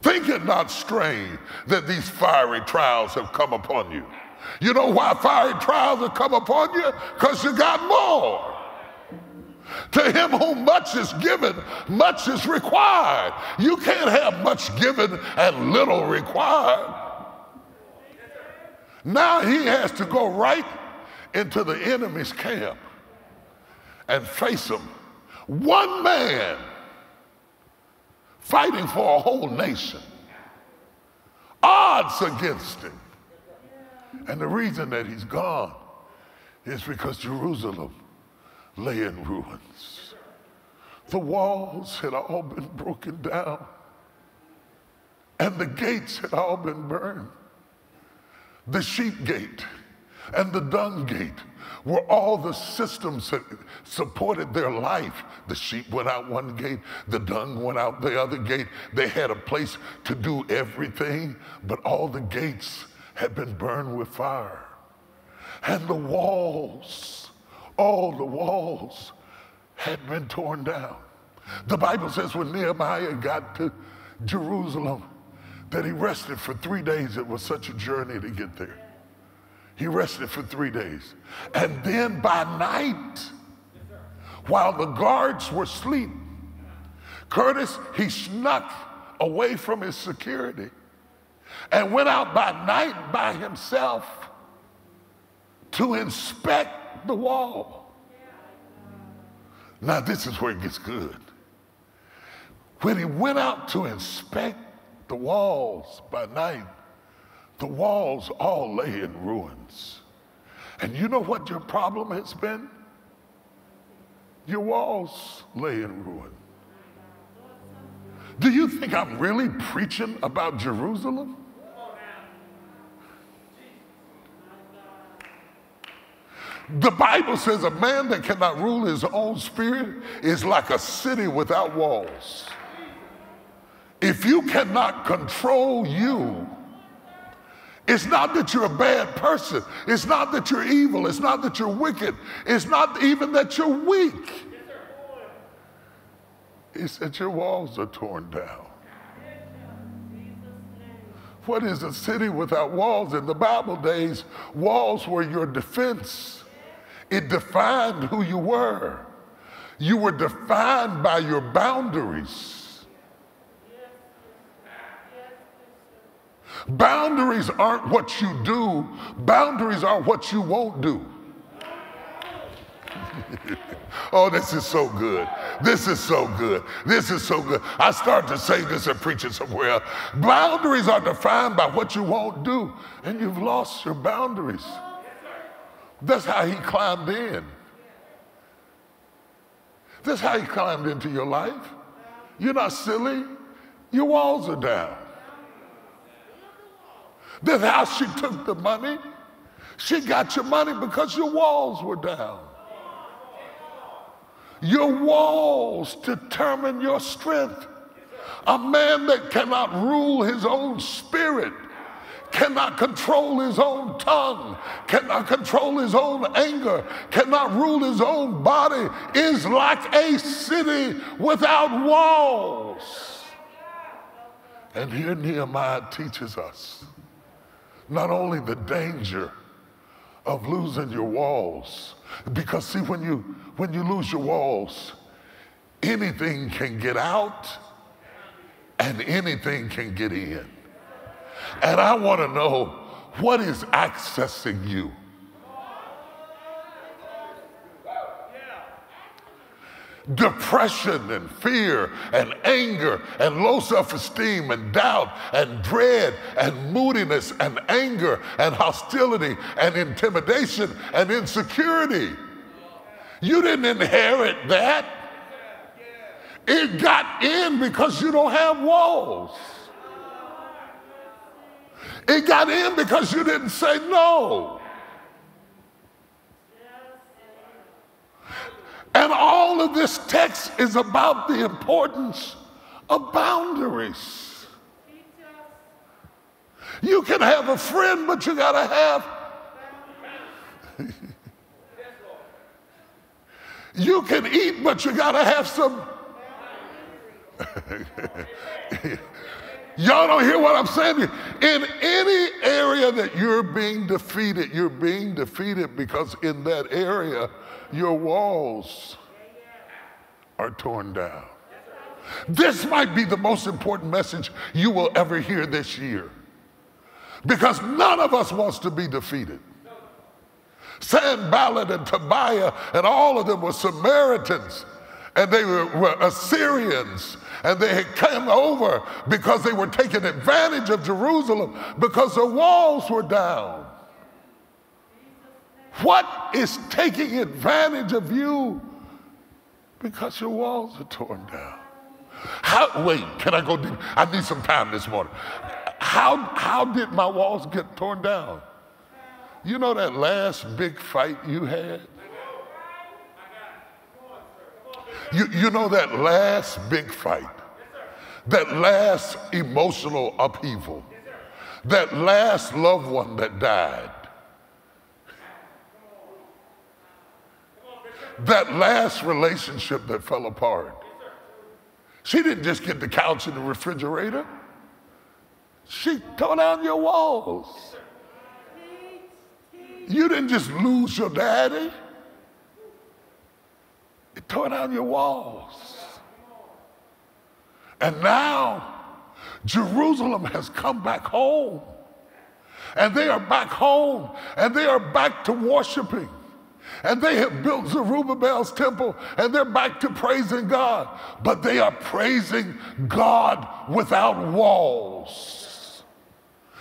Think it not strange that these fiery trials have come upon you. You know why fiery trials have come upon you? Because you got more. To him whom much is given, much is required. You can't have much given and little required. Now he has to go right into the enemy's camp and face them. One man fighting for a whole nation, odds against him. And the reason that he's gone is because Jerusalem lay in ruins. The walls had all been broken down, and the gates had all been burned. The sheep gate and the dung gate were all the systems that supported their life. The sheep went out one gate, the dung went out the other gate. They had a place to do everything, but all the gates had been burned with fire. And the walls, all the walls had been torn down. The Bible says when Nehemiah got to Jerusalem, that he rested for three days. It was such a journey to get there. He rested for three days. And then by night, while the guards were asleep, Curtis, he snuck away from his security and went out by night by himself to inspect the wall. Now, this is where it gets good. When he went out to inspect the walls by night, the walls all lay in ruins. And you know what your problem has been? Your walls lay in ruin. Do you think I'm really preaching about Jerusalem? The Bible says a man that cannot rule his own spirit is like a city without walls. If you cannot control you, it's not that you're a bad person. It's not that you're evil. It's not that you're wicked. It's not even that you're weak. It's that your walls are torn down. What is a city without walls? In the Bible days, walls were your defense. It defined who you were. You were defined by your boundaries. Boundaries aren't what you do, boundaries are what you won't do. <laughs> oh, this is so good. This is so good. This is so good. I started to say this and preach it somewhere. Else. Boundaries are defined by what you won't do, and you've lost your boundaries. That's how he climbed in. That's how he climbed into your life. You're not silly. Your walls are down. That's how she took the money. She got your money because your walls were down. Your walls determine your strength. A man that cannot rule his own spirit, cannot control his own tongue, cannot control his own anger, cannot rule his own body, is like a city without walls. And here Nehemiah teaches us not only the danger of losing your walls, because see, when you when you lose your walls, anything can get out and anything can get in. And I want to know what is accessing you. depression and fear and anger and low self esteem and doubt and dread and moodiness and anger and hostility and intimidation and insecurity. You didn't inherit that. It got in because you don't have walls. It got in because you didn't say no. And all of this text is about the importance of boundaries. You can have a friend, but you got to have. <laughs> you can eat, but you got to have some. <laughs> Y'all don't hear what I'm saying? In any area that you're being defeated, you're being defeated because in that area, your walls are torn down. This might be the most important message you will ever hear this year because none of us wants to be defeated. Sanballat and Tobiah and all of them were Samaritans and they were, were Assyrians and they had come over because they were taking advantage of Jerusalem because the walls were down. What is taking advantage of you? Because your walls are torn down. How, wait, can I go deep? I need some time this morning. How, how did my walls get torn down? You know that last big fight you had? You, you know that last big fight, that last emotional upheaval, that last loved one that died, that last relationship that fell apart. She didn't just get the couch and the refrigerator. She tore down your walls. You didn't just lose your daddy. It tore down your walls. And now Jerusalem has come back home. And they are back home and they are back to worshiping. And they have built Zerubbabel's temple and they're back to praising God. But they are praising God without walls.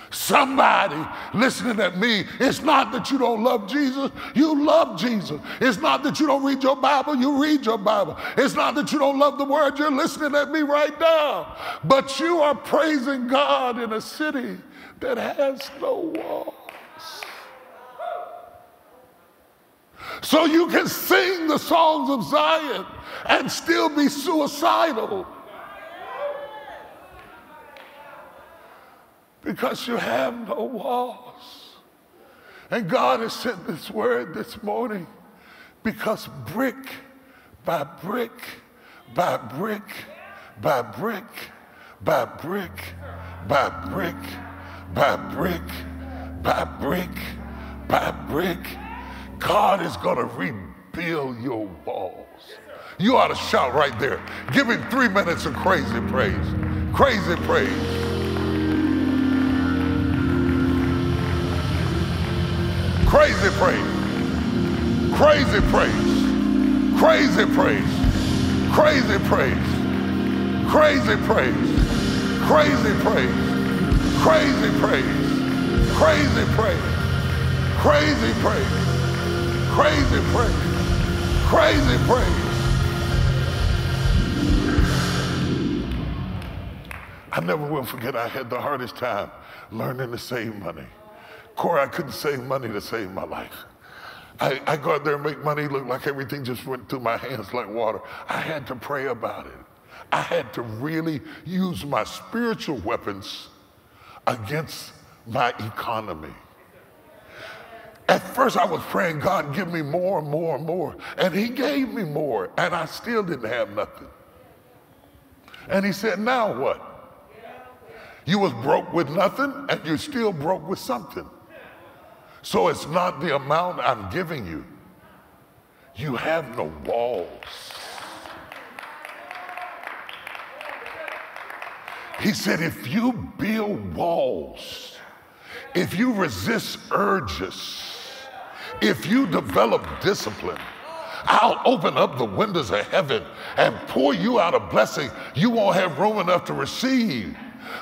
Somebody listening at me, it's not that you don't love Jesus, you love Jesus. It's not that you don't read your Bible, you read your Bible. It's not that you don't love the word, you're listening at me right now. But you are praising God in a city that has no walls. So you can sing the songs of Zion and still be suicidal. Because you have no walls. And God has sent this word this morning because brick by brick by brick by brick by brick by brick by brick by brick by brick, God is going to rebuild your walls. You ought to shout right there. Give him three minutes of crazy praise. Crazy praise. Crazy praise. Crazy praise. Crazy praise. Crazy praise. Crazy praise. Crazy praise. Crazy praise. Crazy praise. Crazy praise. Crazy praise. Crazy praise. I never will forget I had the hardest time learning to save money. Corey, I couldn't save money to save my life. I, I go out there and make money look like everything just went through my hands like water. I had to pray about it. I had to really use my spiritual weapons against my economy. At first, I was praying, God, give me more and more and more. And He gave me more, and I still didn't have nothing. And He said, Now what? You was broke with nothing, and you're still broke with something. So it's not the amount I'm giving you. You have no walls. He said, if you build walls, if you resist urges, if you develop discipline, I'll open up the windows of heaven and pour you out a blessing you won't have room enough to receive.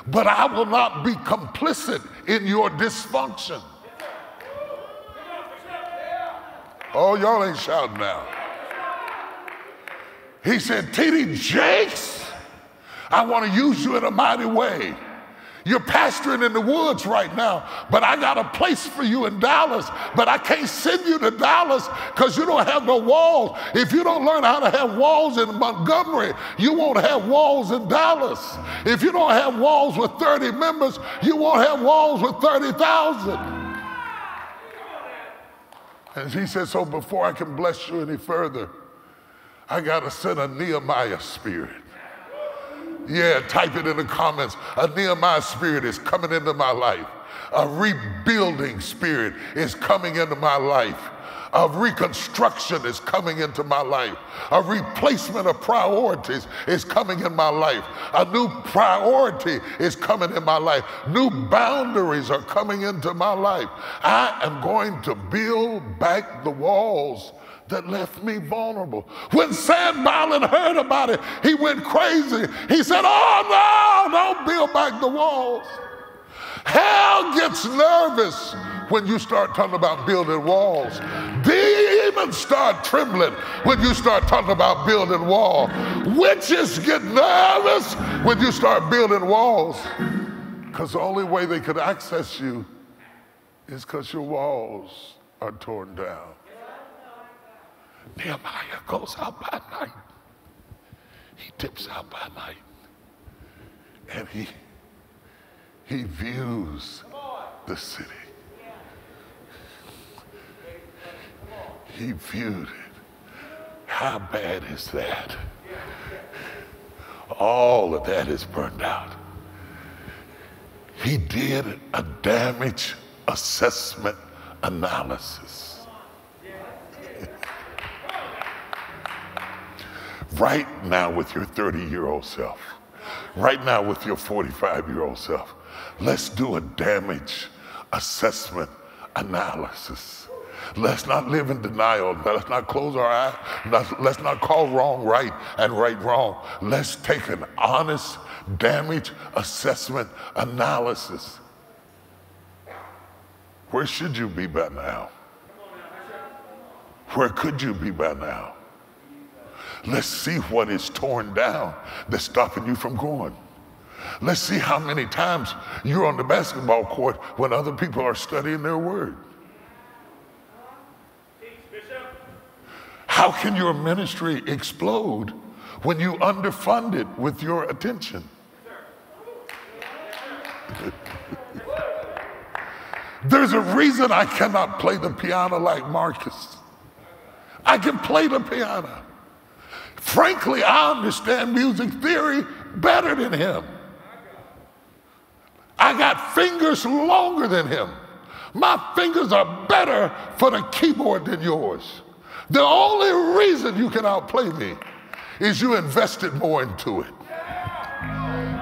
But I will not be complicit in your dysfunction. Oh, y'all ain't shouting now. He said, T.D. Jakes, I want to use you in a mighty way. You're pastoring in the woods right now, but I got a place for you in Dallas, but I can't send you to Dallas because you don't have no walls. If you don't learn how to have walls in Montgomery, you won't have walls in Dallas. If you don't have walls with 30 members, you won't have walls with 30,000. And he said, So before I can bless you any further, I got to send a Nehemiah spirit. Yeah, type it in the comments. A Nehemiah spirit is coming into my life. A rebuilding spirit is coming into my life of reconstruction is coming into my life. A replacement of priorities is coming in my life. A new priority is coming in my life. New boundaries are coming into my life. I am going to build back the walls that left me vulnerable. When Sanballat heard about it, he went crazy. He said, Oh no, don't build back the walls. Hell gets nervous when you start talking about building walls. Demons start trembling when you start talking about building walls. Witches get nervous when you start building walls. Because the only way they could access you is because your walls are torn down. Nehemiah goes out by night. He dips out by night. And he, he views the city. He viewed it. How bad is that? All of that is burned out. He did a damage assessment analysis. right now, with your 30 year old self, right now, with your 45 year old self, let's do a damage assessment analysis. Let's not live in denial. Let's not close our eyes. Let's not call wrong right and right wrong. Let's take an honest damage assessment analysis. Where should you be by now? Where could you be by now? Let's see what is torn down that's stopping you from going. Let's see how many times you're on the basketball court when other people are studying their word. How can your ministry explode when you underfund it with your attention? There's a reason I cannot play the piano like Marcus. I can play the piano. Frankly, I understand music theory better than him. I got fingers longer than him. My fingers are better for the keyboard than yours. The only reason you can outplay me is you invested more into it.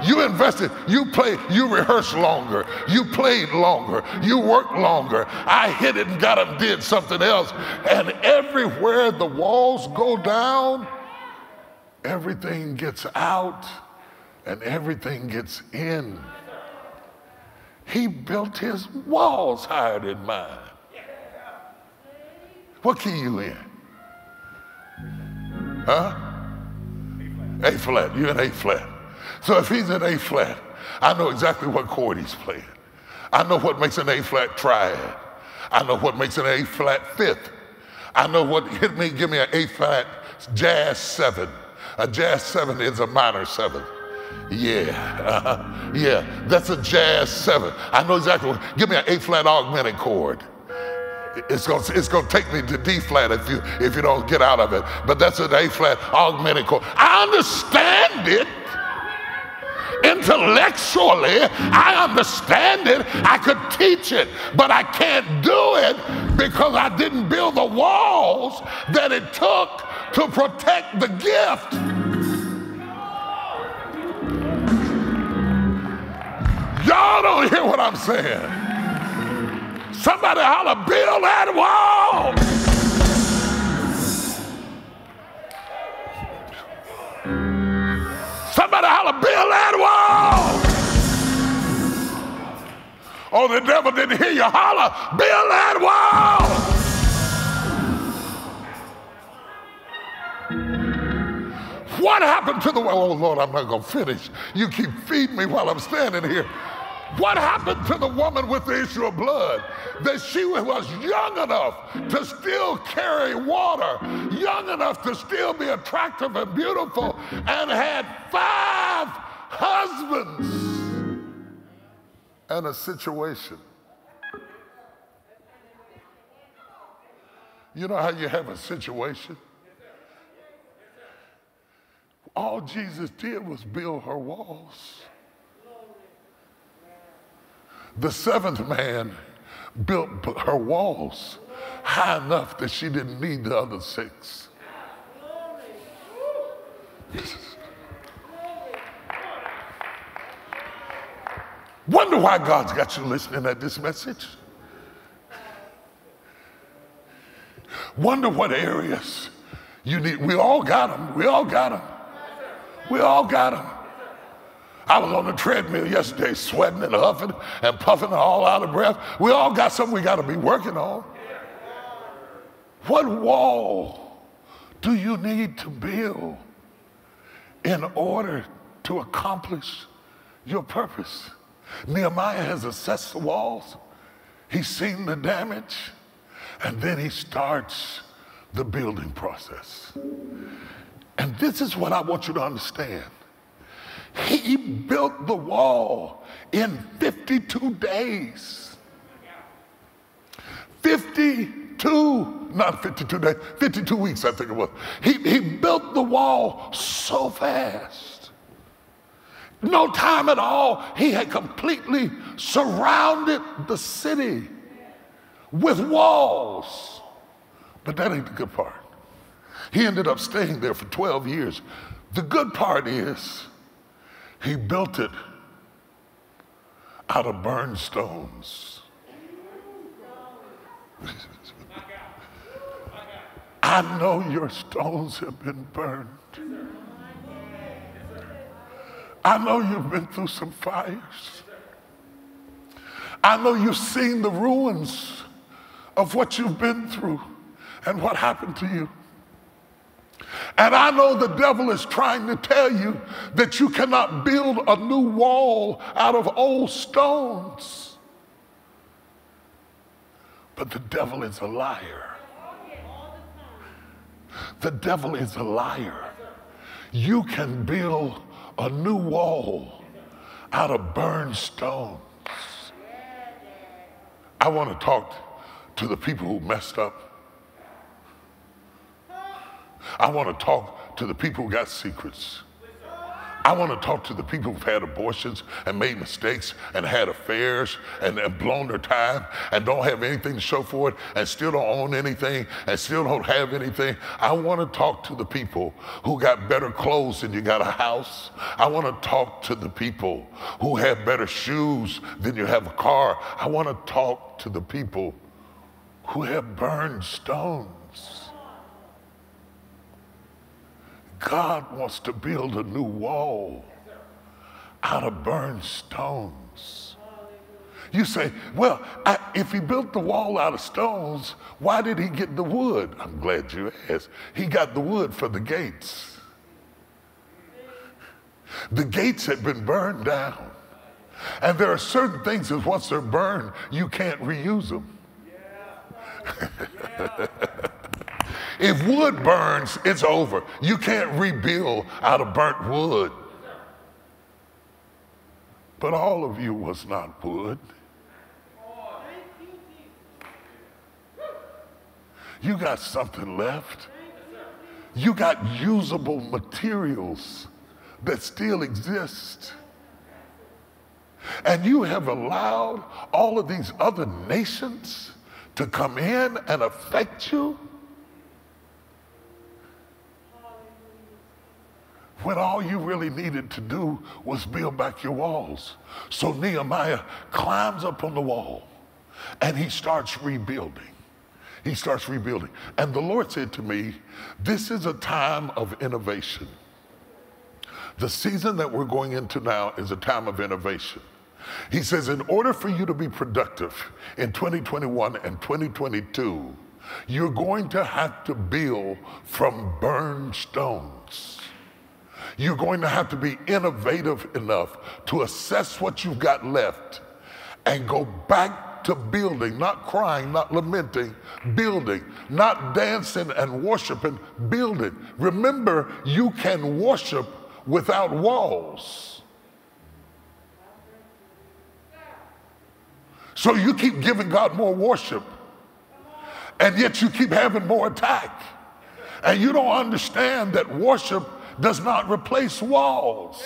You invested, you played, you rehearsed longer, you played longer, you worked longer. I hit it and got up, did something else. And everywhere the walls go down, everything gets out and everything gets in. He built his walls higher than mine. What key you in? Huh? A flat. You're in A flat. So if he's in A flat, I know exactly what chord he's playing. I know what makes an A flat triad. I know what makes an A flat fifth. I know what hit me, give me an A flat jazz seven. A jazz seven is a minor seven. Yeah, uh, <laughs> yeah, that's a jazz seven. I know exactly what, give me an A flat augmented chord it's going it's to take me to D flat if you if you don't get out of it. But that's an A flat augmented chord. I understand it. Intellectually, I understand it. I could teach it, but I can't do it because I didn't build the walls that it took to protect the gift. Y'all don't hear what I'm saying. Somebody holler, build that wall. Somebody holler, build that wall. Oh, the devil didn't hear you holler, build that wall. What happened to the wall? Oh, Lord, I'm not to finish. You keep feeding me while I'm standing here. What happened to the woman with the issue of blood? That she was young enough to still carry water, young enough to still be attractive and beautiful, and had five husbands and a situation. You know how you have a situation? All Jesus did was build her walls. The seventh man built her walls high enough that she didn't need the other six. Wonder why God's got you listening at this message. Wonder what areas you need. We all got them. We all got them. We all got them. I was on the treadmill yesterday, sweating and huffing and puffing all out of breath. We all got something we got to be working on. What wall do you need to build in order to accomplish your purpose? Nehemiah has assessed the walls. He's seen the damage, and then he starts the building process. And this is what I want you to understand. He built the wall in 52 days. 52, not 52 days, 52 weeks, I think it was. He, he built the wall so fast. No time at all. He had completely surrounded the city with walls. But that ain't the good part. He ended up staying there for 12 years. The good part is he built it out of burned stones. I know your stones have been burned. I know you've been through some fires. I know you've seen the ruins of what you've been through and what happened to you. And I know the devil is trying to tell you that you cannot build a new wall out of old stones. But the devil is a liar. The devil is a liar. You can build a new wall out of burned stones. I want to talk to the people who messed up I want to talk to the people who got secrets. I want to talk to the people who've had abortions and made mistakes and had affairs and, and, blown their time and don't have anything to show for it and still don't own anything and still don't have anything. I want to talk to the people who got better clothes than you got a house. I want to talk to the people who have better shoes than you have a car. I want to talk to the people who have burned stones. God wants to build a new wall out of burned stones. You say, well, I, if he built the wall out of stones, why did he get the wood? I'm glad you asked. He got the wood for the gates. The gates had been burned down. And there are certain things that once they're burned, you can't reuse them. Yeah. <laughs> Yeah. If wood burns, it's over. You can't rebuild out of burnt wood. But all of you was not wood. You got something left. You got usable materials that still exist. And you have allowed all of these other nations to come in and affect you. When all you really needed to do was build back your walls. So Nehemiah climbs up on the wall and he starts rebuilding. He starts rebuilding. And the Lord said to me, This is a time of innovation. The season that we're going into now is a time of innovation. He says, in order for you to be productive in 2021 and 2022, you're going to have to build from burned stones. You're going to have to be innovative enough to assess what you've got left and go back to building, not crying, not lamenting, building, not dancing and worshiping, building. Remember, you can worship without walls. So you keep giving God more worship, and yet you keep having more attack. And you don't understand that worship does not replace walls.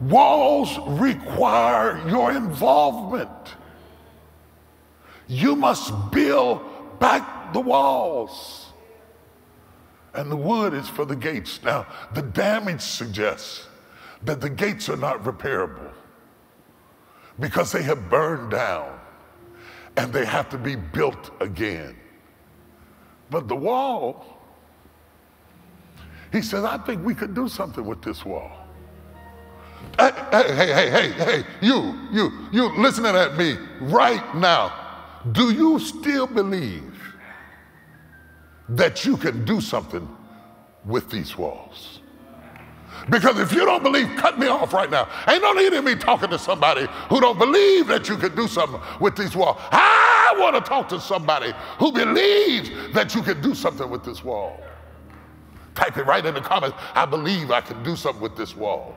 Walls require your involvement. You must build back the walls. And the wood is for the gates. Now, the damage suggests that the gates are not repairable because they have burned down and they have to be built again. But the wall, he says, I think we could do something with this wall. Hey, hey, hey, hey, hey, hey, you, you, you listening at me right now. Do you still believe that you can do something with these walls? Because if you don't believe, cut me off right now. Ain't no need in me talking to somebody who don't believe that you can do something with these walls. I want to talk to somebody who believes that you can do something with this wall. Type it right in the comments. I believe I can do something with this wall.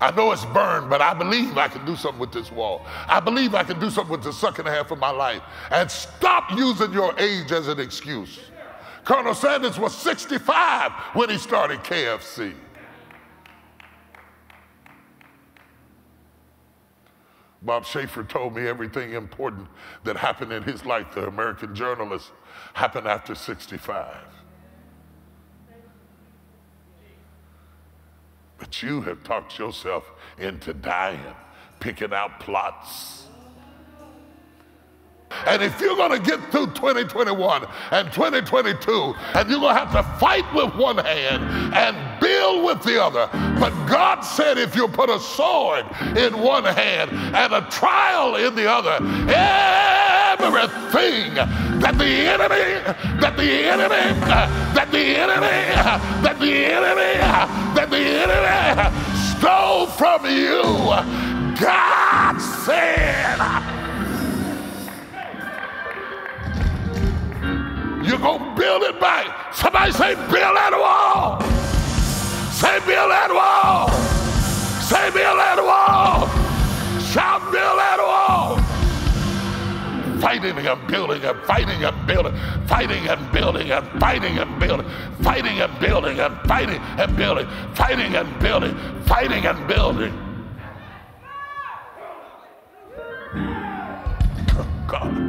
I know it's burned, but I believe I can do something with this wall. I believe I can do something with the second half of my life. And stop using your age as an excuse. Colonel Sanders was 65 when he started KFC. Bob Schieffer told me everything important that happened in his life, the American journalist, happened after 65. But you have talked yourself into dying, picking out plots. And if you're going to get through 2021 and 2022, and you're going to have to fight with one hand and build with the other. But God said if you put a sword in one hand and a trial in the other, everything that the enemy, that the enemy, that the enemy, that the enemy, that the enemy stole from you, God said, You're going to build it back. Somebody say, build that wall. Say, build that wall. Say, build that wall. Shout, build that wall. Fighting and building and fighting and building, fighting and building and fighting and building, fighting and building and fighting and building, fighting and building, fighting and building. God.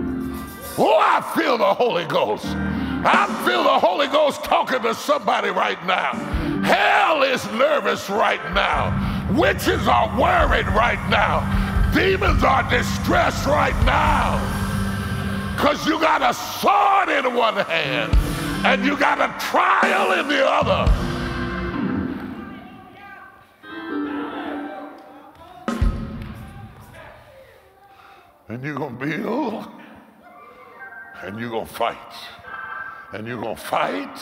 Oh, I feel the Holy Ghost. I feel the Holy Ghost talking to somebody right now. Hell is nervous right now. Witches are worried right now. Demons are distressed right now. Because you got a sword in one hand and you got a trial in the other. And you're going to build and you're going to fight. And you're going to fight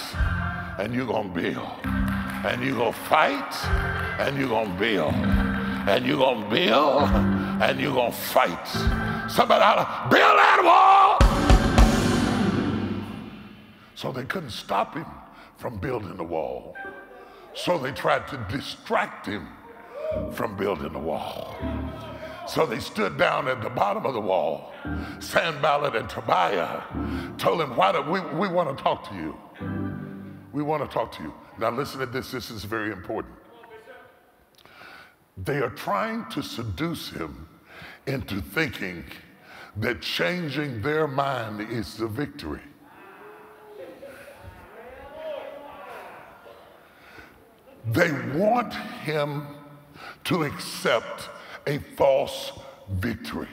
and you're going to build. And you're going to fight and you're going to build. And you're going to build and you're going to fight. Somebody ought to build that wall. So they couldn't stop him from building the wall. So they tried to distract him from building the wall. So they stood down at the bottom of the wall. Sanballat and Tobiah told him, Why do we, we want to talk to you? We want to talk to you. Now, listen to this. This is very important. They are trying to seduce him into thinking that changing their mind is the victory. They want him to accept a false victory.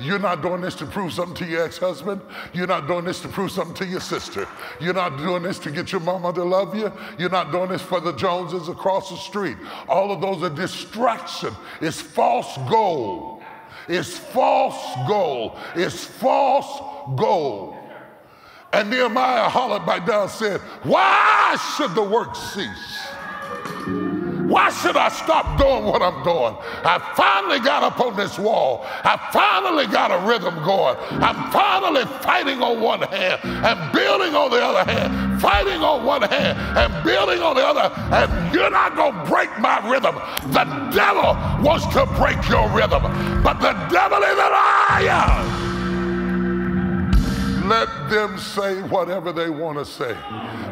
You're not doing this to prove something to your ex husband. You're not doing this to prove something to your sister. You're not doing this to get your mama to love you. You're not doing this for the Joneses across the street. All of those are distraction. It's false goal. It's false goal. It's false goal. And Nehemiah hollered back down said, Why should the work cease? Why should I stop doing what I'm doing? I finally got up on this wall. I finally got a rhythm going. I'm finally fighting on one hand and building on the other hand, fighting on one hand and building on the other. And you're not going to break my rhythm. The devil wants to break your rhythm, but the devil is a liar. Let them say whatever they want to say.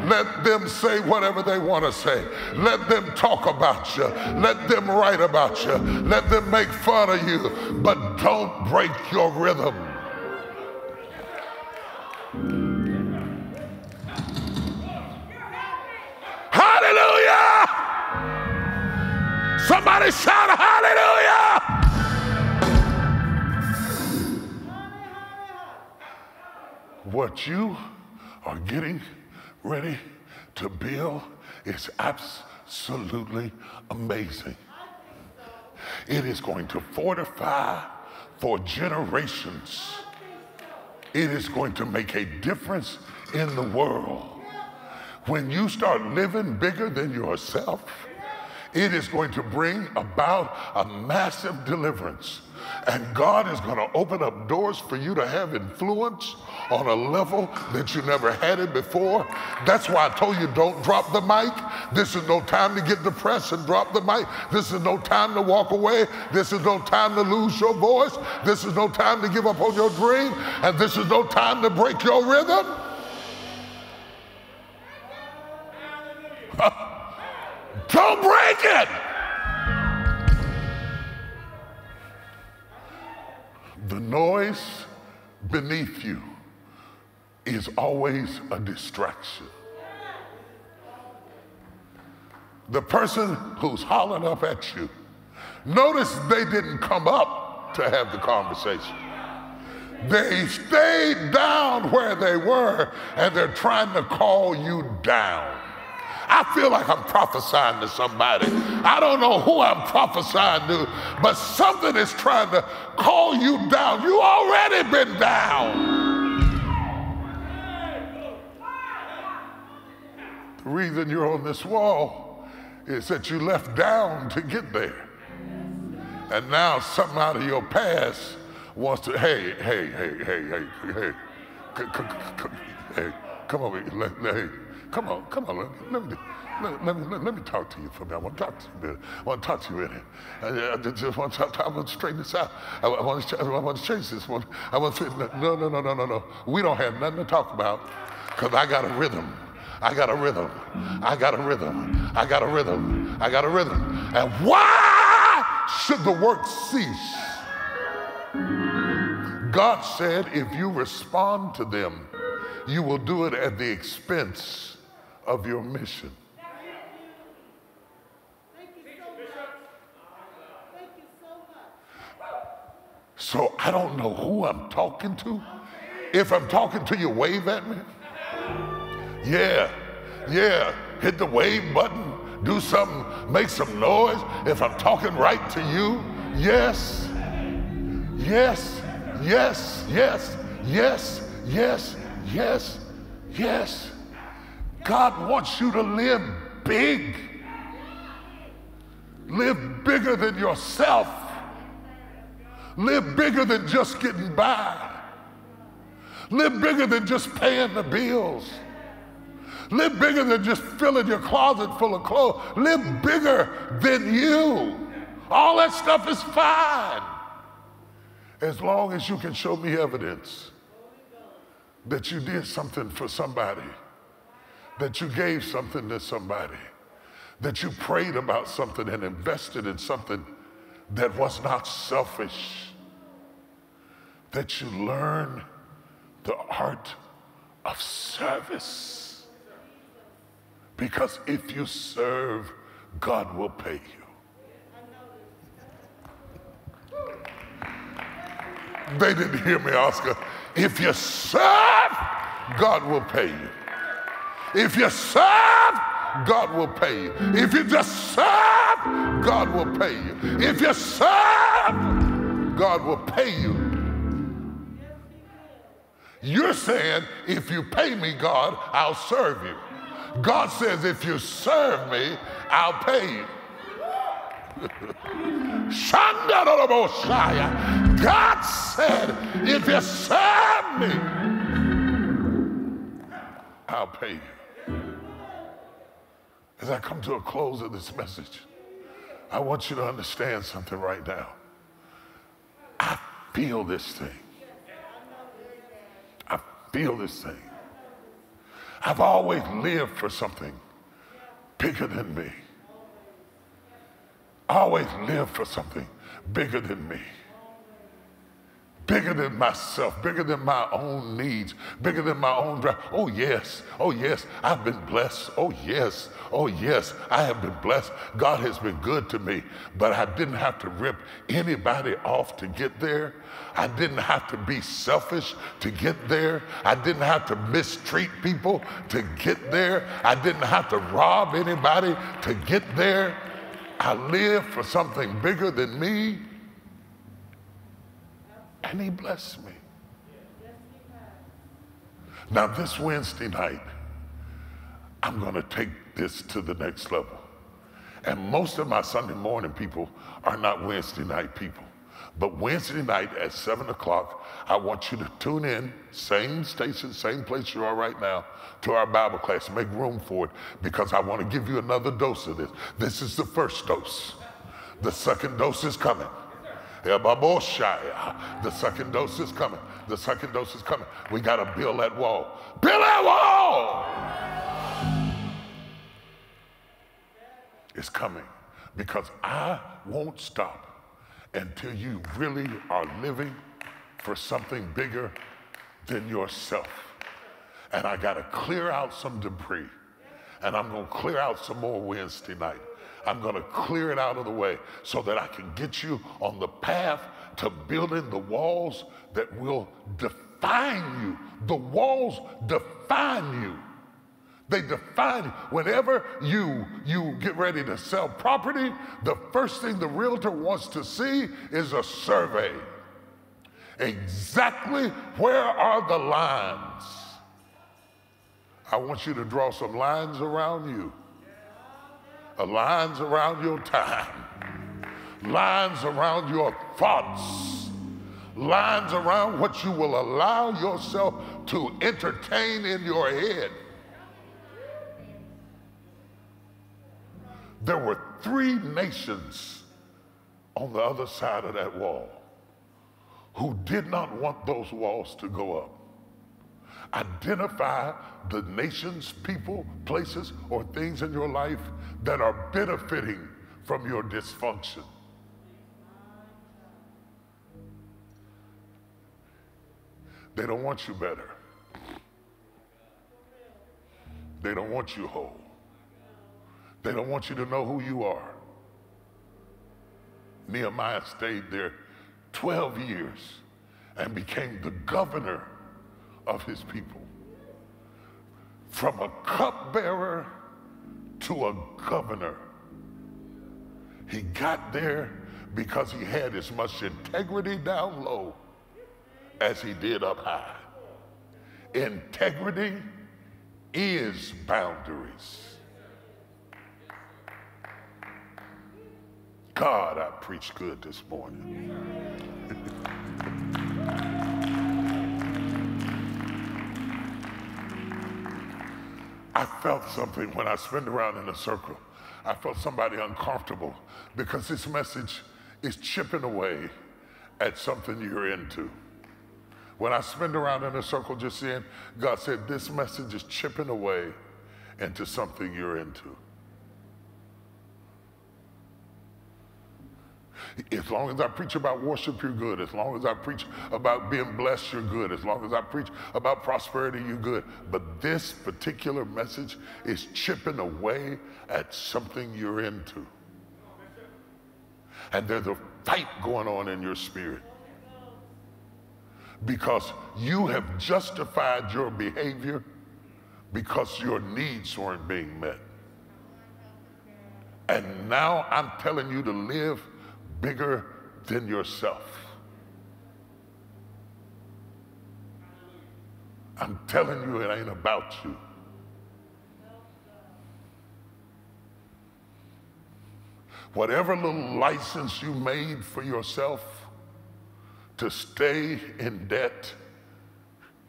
Let them say whatever they want to say. Let them talk about you. Let them write about you. Let them make fun of you. But don't break your rhythm. Hallelujah! Somebody shout hallelujah! What you are getting ready to build is absolutely amazing. It is going to fortify for generations. It is going to make a difference in the world. when you start living bigger than yourself, it is going to bring about a massive deliverance. And God is going to open up doors for you to have influence on a level that you never had it before. That's why I told you don't drop the mic. This is no time to get depressed and drop the mic. This is no time to walk away. This is no time to lose your voice. This is no time to give up on your dream. And this is no time to break your rhythm. <laughs> Don't break it. The noise beneath you is always a distraction. The person who's hollering up at you, notice they didn't come up to have the conversation. They stayed down where they were and they're trying to call you down. I feel like I'm prophesying to somebody. I don't know who I'm prophesying to, but something is trying to call you down. You already been down. The reason you're on this wall is that you left down to get there. And now something out of your past wants to, hey, hey, hey, hey, hey, hey, hey, come over here. Hey, come on, come on. Let me, let, let, me, let me talk to you for a minute. I want to talk to you minute. I want to talk to you in it. I, I just want to, I want to straighten this out. I, I, want to, I want to change this one. I want to say, no, no, no, no, no, no. We don't have nothing to talk about because I got a rhythm. I got a rhythm. I got a rhythm. I got a rhythm. I got a rhythm. And why should the work cease? God said, if you respond to them, you will do it at the expense of your mission. So I don't know who I'm talking to. If I'm talking to you, wave at me. Yeah, yeah. Hit the wave button, do something, make some noise. If I'm talking right to you, yes, yes, yes, yes, yes, yes, yes, yes. God wants you to live big. Live bigger than yourself. Live bigger than just getting by. Live bigger than just paying the bills. Live bigger than just filling your closet full of clothes. Live bigger than you. All that stuff is fine. As long as you can show me evidence that you did something for somebody, that you gave something to somebody, that you prayed about something and invested in something that was not selfish, that you learn the art of service. Because if you serve, God will pay you. They didn't hear me, Oscar. If you serve, God will pay you. If you serve, God will pay you. If you just serve, God will pay you. If you serve, God will pay you. You're saying, if you pay me, God, I'll serve you. God says, if you serve me, I'll pay you. <laughs> God said, if you serve me, I'll pay you. As I come to a close of this message, I want you to understand something right now. I feel this thing. I feel this thing. I've always lived for something bigger than me. I always lived for something bigger than me. Bigger than myself, bigger than my own needs, bigger than my own drive. Oh, yes. Oh, yes. I've been blessed. Oh, yes. Oh, yes. I have been blessed. God has been good to me. But I didn't have to rip anybody off to get there. I didn't have to be selfish to get there. I didn't have to mistreat people to get there. I didn't have to rob anybody to get there. I live for something bigger than me. And he blessed me. Now, this Wednesday night, I'm going to take this to the next level. And most of my Sunday morning people are not Wednesday night people. But Wednesday night at 7 o'clock, I want you to tune in, same station, same place you are right now, to our Bible class. Make room for it because I want to give you another dose of this. This is the first dose. The second dose is coming. The second dose is coming. The second dose is coming. We got to build that wall. Build that wall! It's coming because I won't stop until you really are living for something bigger than yourself. And I got to clear out some debris. And I'm going to clear out some more Wednesday night. I'm going to clear it out of the way so that I can get you on the path to building the walls that will define you. The walls define you. They define whenever you you get ready to sell property, the first thing the realtor wants to see is a survey. Exactly where are the lines? I want you to draw some lines around you. Uh, lines around your time. Lines around your thoughts. Lines around what you will allow yourself to entertain in your head. There were three nations on the other side of that wall who did not want those walls to go up. Identify the nations, people, places, or things in your life that are benefiting from your dysfunction. They don't want you better. They don't want you whole. They don't want you to know who you are. Nehemiah stayed there 12 years and became the governor of his people. From a cupbearer to a governor. He got there because he had as much integrity down low as he did up high. Integrity is boundaries. God, I preached good this morning. <laughs> I felt something when I spin around in a circle. I felt somebody uncomfortable because this message is chipping away at something you're into. When I spin around in a circle just then, God said, This message is chipping away into something you're into. As long as I preach about worship, you're good. As long as I preach about being blessed, you're good. As long as I preach about prosperity, you're good. But this particular message is chipping away at something you're into. And there's a fight going on in your spirit because you have justified your behavior because your needs weren't being met. And now I'm telling you to live bigger than yourself. I'm telling you, it ain't about you. Whatever little license you made for yourself to stay in debt,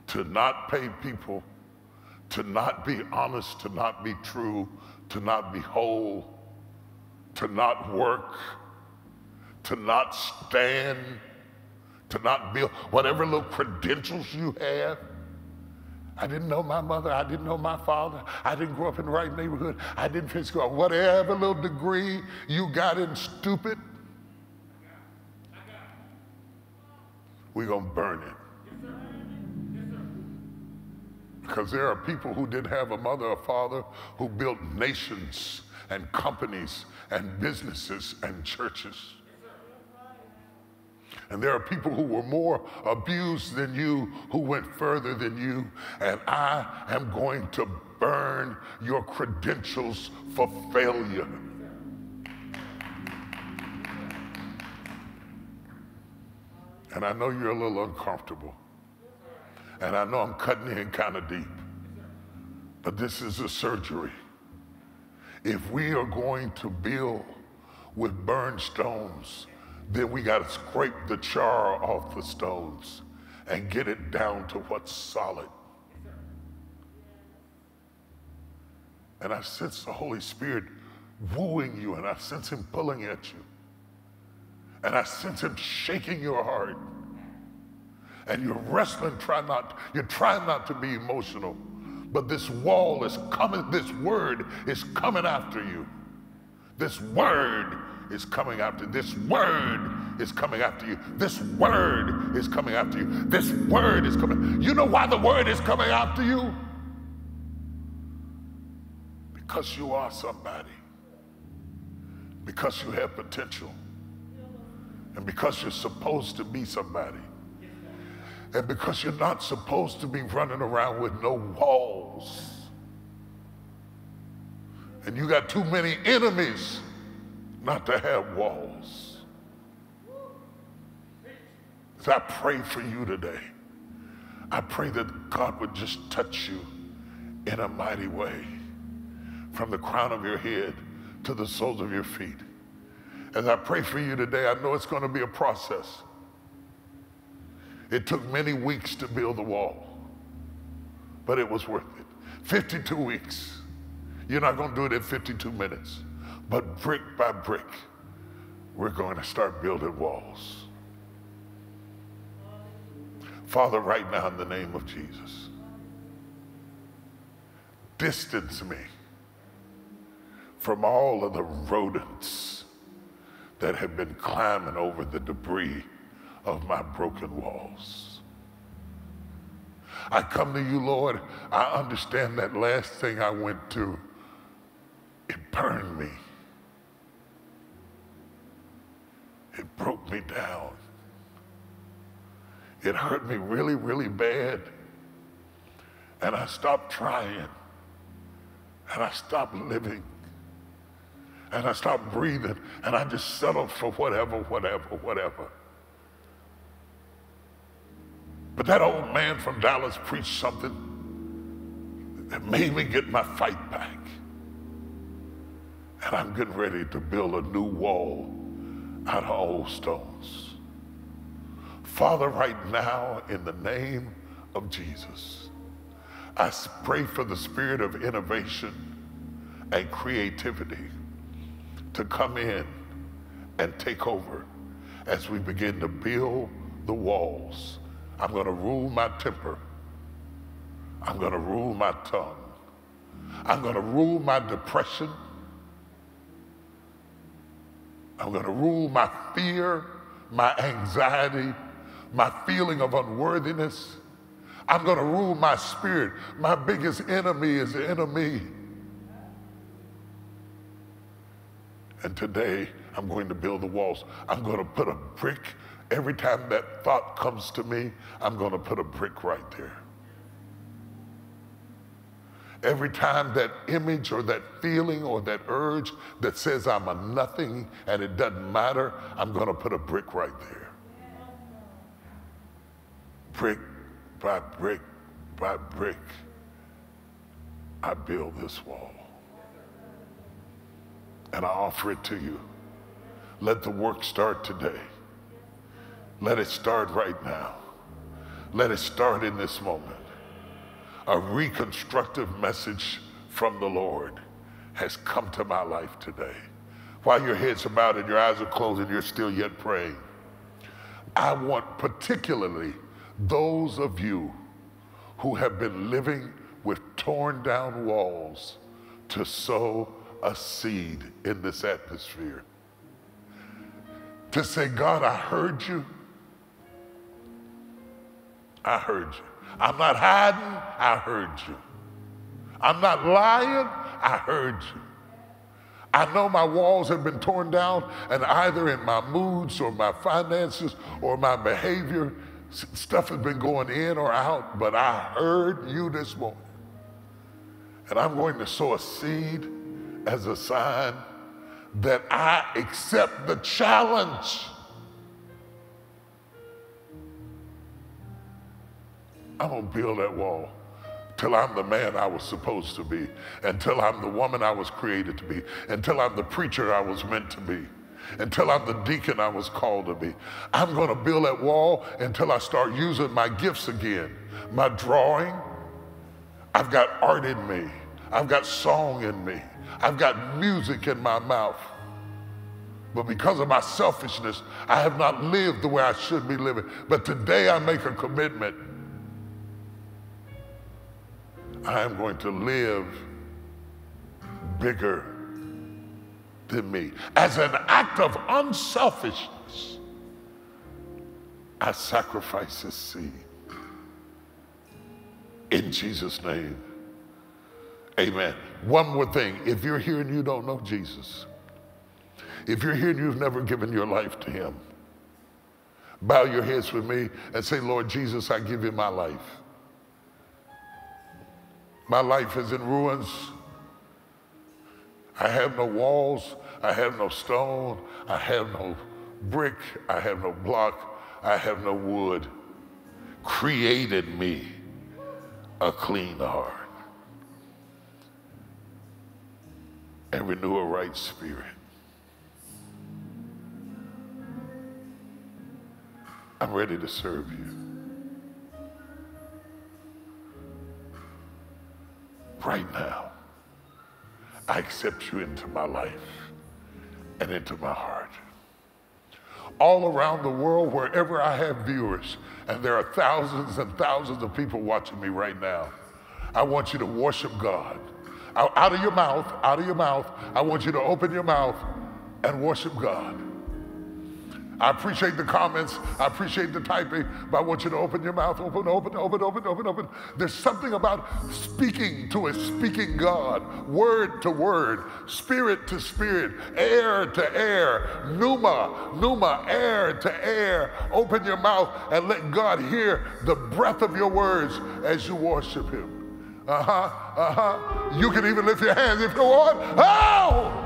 to not pay people, to not be honest, to not be true, to not be whole, to not work, to not stand, to not build whatever little credentials you have. I didn't know my mother. I didn't know my father. I didn't grow up in the right neighborhood. I didn't finish school. Whatever little degree you got in stupid, we're going to burn it. Because there are people who didn't have a mother or father who built nations and companies and businesses and churches. And there are people who were more abused than you, who went further than you. And I am going to burn your credentials for failure. And I know you're a little uncomfortable. And I know I'm cutting in kind of deep. But this is a surgery. If we are going to build with burned stones, then we got to scrape the char off the stones and get it down to what's solid. And I sense the Holy Spirit wooing you, and I sense Him pulling at you. And I sense Him shaking your heart. And you're wrestling, try not, you're trying not to be emotional. But this wall is coming, this word is coming after you. This word is coming after. This word is coming after you. This word is coming after you. This word is coming. You know why the word is coming after you? Because you are somebody. Because you have potential. And because you're supposed to be somebody. And because you're not supposed to be running around with no walls. And you got too many enemies not to have walls. As I pray for you today. I pray that God would just touch you in a mighty way from the crown of your head to the soles of your feet. As I pray for you today, I know it's going to be a process. It took many weeks to build the wall, but it was worth it. 52 weeks. You're not going to do it in 52 minutes. But brick by brick, we're going to start building walls. Father, right now in the name of Jesus, distance me from all of the rodents that have been climbing over the debris of my broken walls. I come to you, Lord. I understand that last thing I went to, it burned me. It broke me down. It hurt me really, really bad. And I stopped trying. And I stopped living. And I stopped breathing. And I just settled for whatever, whatever, whatever. But that old man from Dallas preached something that made me get my fight back. And I'm getting ready to build a new wall out of old stones. Father, right now, in the name of Jesus, I pray for the spirit of innovation and creativity to come in and take over as we begin to build the walls. I'm going to rule my temper. I'm going to rule my tongue. I'm going to rule my depression. I'm going to rule my fear, my anxiety, my feeling of unworthiness. I'm going to rule my spirit. My biggest enemy is the enemy. And today, I'm going to build the walls. I'm going to put a brick. Every time that thought comes to me, I'm going to put a brick right there. Every time that image or that feeling or that urge that says I'm a nothing and it doesn't matter, I'm going to put a brick right there. Brick by brick by brick, I build this wall. And I offer it to you. Let the work start today. Let it start right now. Let it start in this moment a reconstructive message from the Lord has come to my life today. While your heads are bowed and your eyes are closed and you're still yet praying, I want particularly those of you who have been living with torn down walls to sow a seed in this atmosphere. To say, God, I heard you. I heard you. I'm not hiding, I heard you. I'm not lying, I heard you. I know my walls have been torn down, and either in my moods or my finances or my behavior, stuff has been going in or out, but I heard you this morning. And I'm going to sow a seed as a sign that I accept the challenge I'm going to build that wall. until I'm the man I was supposed to be, until I'm the woman I was created to be, until I'm the preacher I was meant to be, until I'm the deacon I was called to be. I'm going to build that wall until I start using my gifts again. My drawing, I've got art in me, I've got song in me, I've got music in my mouth. But because of my selfishness, I have not lived the way I should be living. But today I make a commitment. I am going to live bigger than me. As an act of unselfishness, I sacrifice this seed. In Jesus' name, amen. One more thing if you're here and you don't know Jesus, if you're here and you've never given your life to Him, bow your heads with me and say, Lord Jesus, I give you my life. My life is in ruins. I have no walls. I have no stone. I have no brick. I have no block. I have no wood. Created me a clean heart and renew a right spirit. I'm ready to serve you. Right now, I accept you into my life and into my heart. All around the world, wherever I have viewers, and there are thousands and thousands of people watching me right now, I want you to worship God. Out of your mouth, out of your mouth, I want you to open your mouth and worship God. I appreciate the comments. I appreciate the typing, but I want you to open your mouth, open, open, open, open, open, open. There's something about speaking to a speaking God, word to word, spirit to spirit, air to air, pneuma, pneuma, air to air. Open your mouth and let God hear the breath of your words as you worship Him. Uh huh, uh huh. You can even lift your hands if you want. Oh!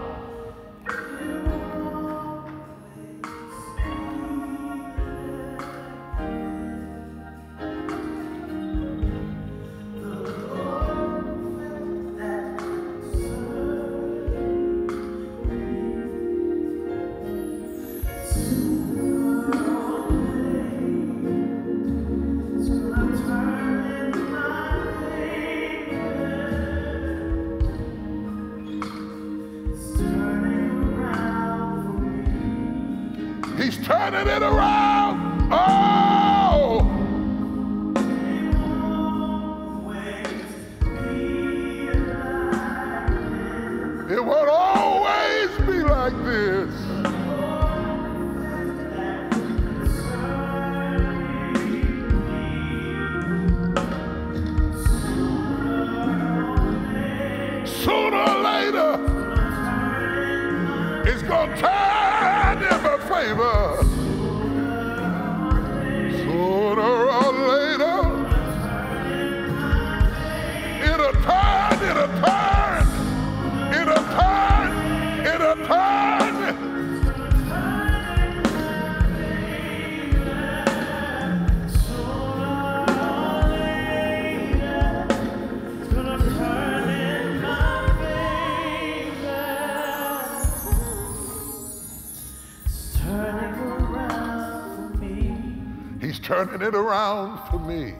Turning it around for me.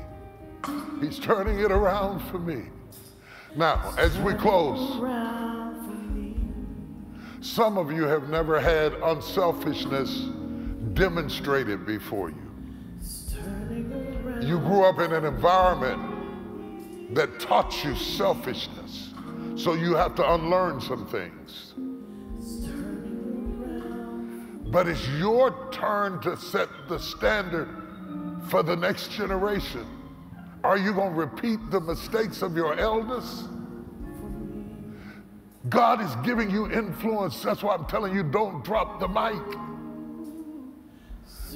He's turning it around for me. Now, as we close, some of you have never had unselfishness demonstrated before you. You grew up in an environment that taught you selfishness, so you have to unlearn some things. But it's your turn to set the standard for the next generation? Are you going to repeat the mistakes of your elders? God is giving you influence. That's why I'm telling you don't drop the mic.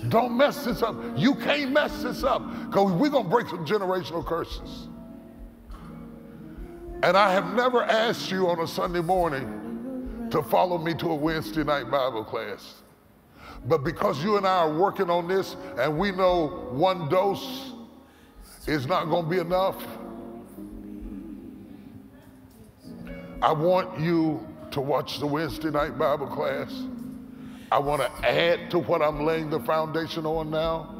Don't mess this up. You can't mess this up because we're going to break some generational curses. And I have never asked you on a Sunday morning to follow me to a Wednesday night Bible class. But because you and I are working on this and we know one dose is not going to be enough, I want you to watch the Wednesday night Bible class. I want to add to what I'm laying the foundation on now.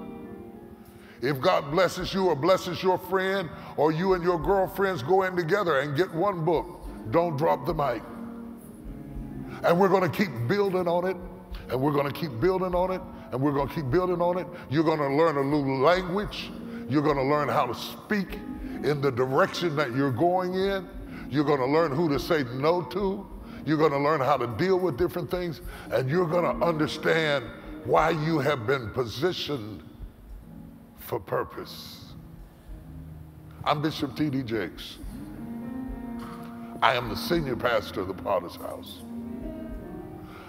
If God blesses you or blesses your friend, or you and your girlfriends go in together and get one book, don't drop the mic. And we're going to keep building on it, and we're going to keep building on it, and we're going to keep building on it. You're going to learn a new language. You're going to learn how to speak in the direction that you're going in. You're going to learn who to say no to. You're going to learn how to deal with different things, and you're going to understand why you have been positioned for purpose. I'm Bishop T.D. Jakes. I am the senior pastor of the Potter's House.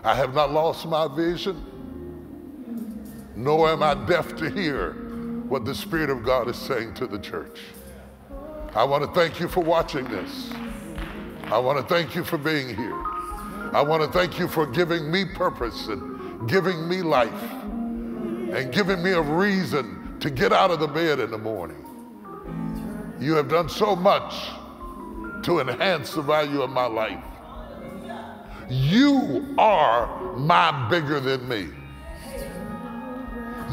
I have not lost my vision, nor am I deaf to hear what the Spirit of God is saying to the church. I want to thank you for watching this. I want to thank you for being here. I want to thank you for giving me purpose and giving me life and giving me a reason to get out of the bed in the morning. You have done so much to enhance the value of my life. You are my bigger than me.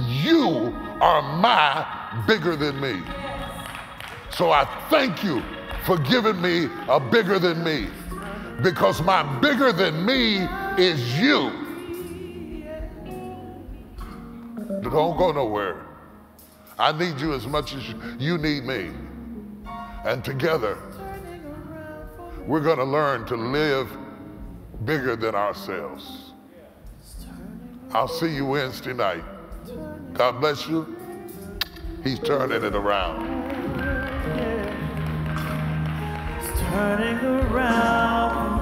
You are my bigger than me. So I thank you for giving me a bigger than me because my bigger than me is you. Don't go nowhere. I need you as much as you need me. And together, we're going to learn to live bigger than ourselves. I'll see you Wednesday night. God bless you. He's turning it around. turning around.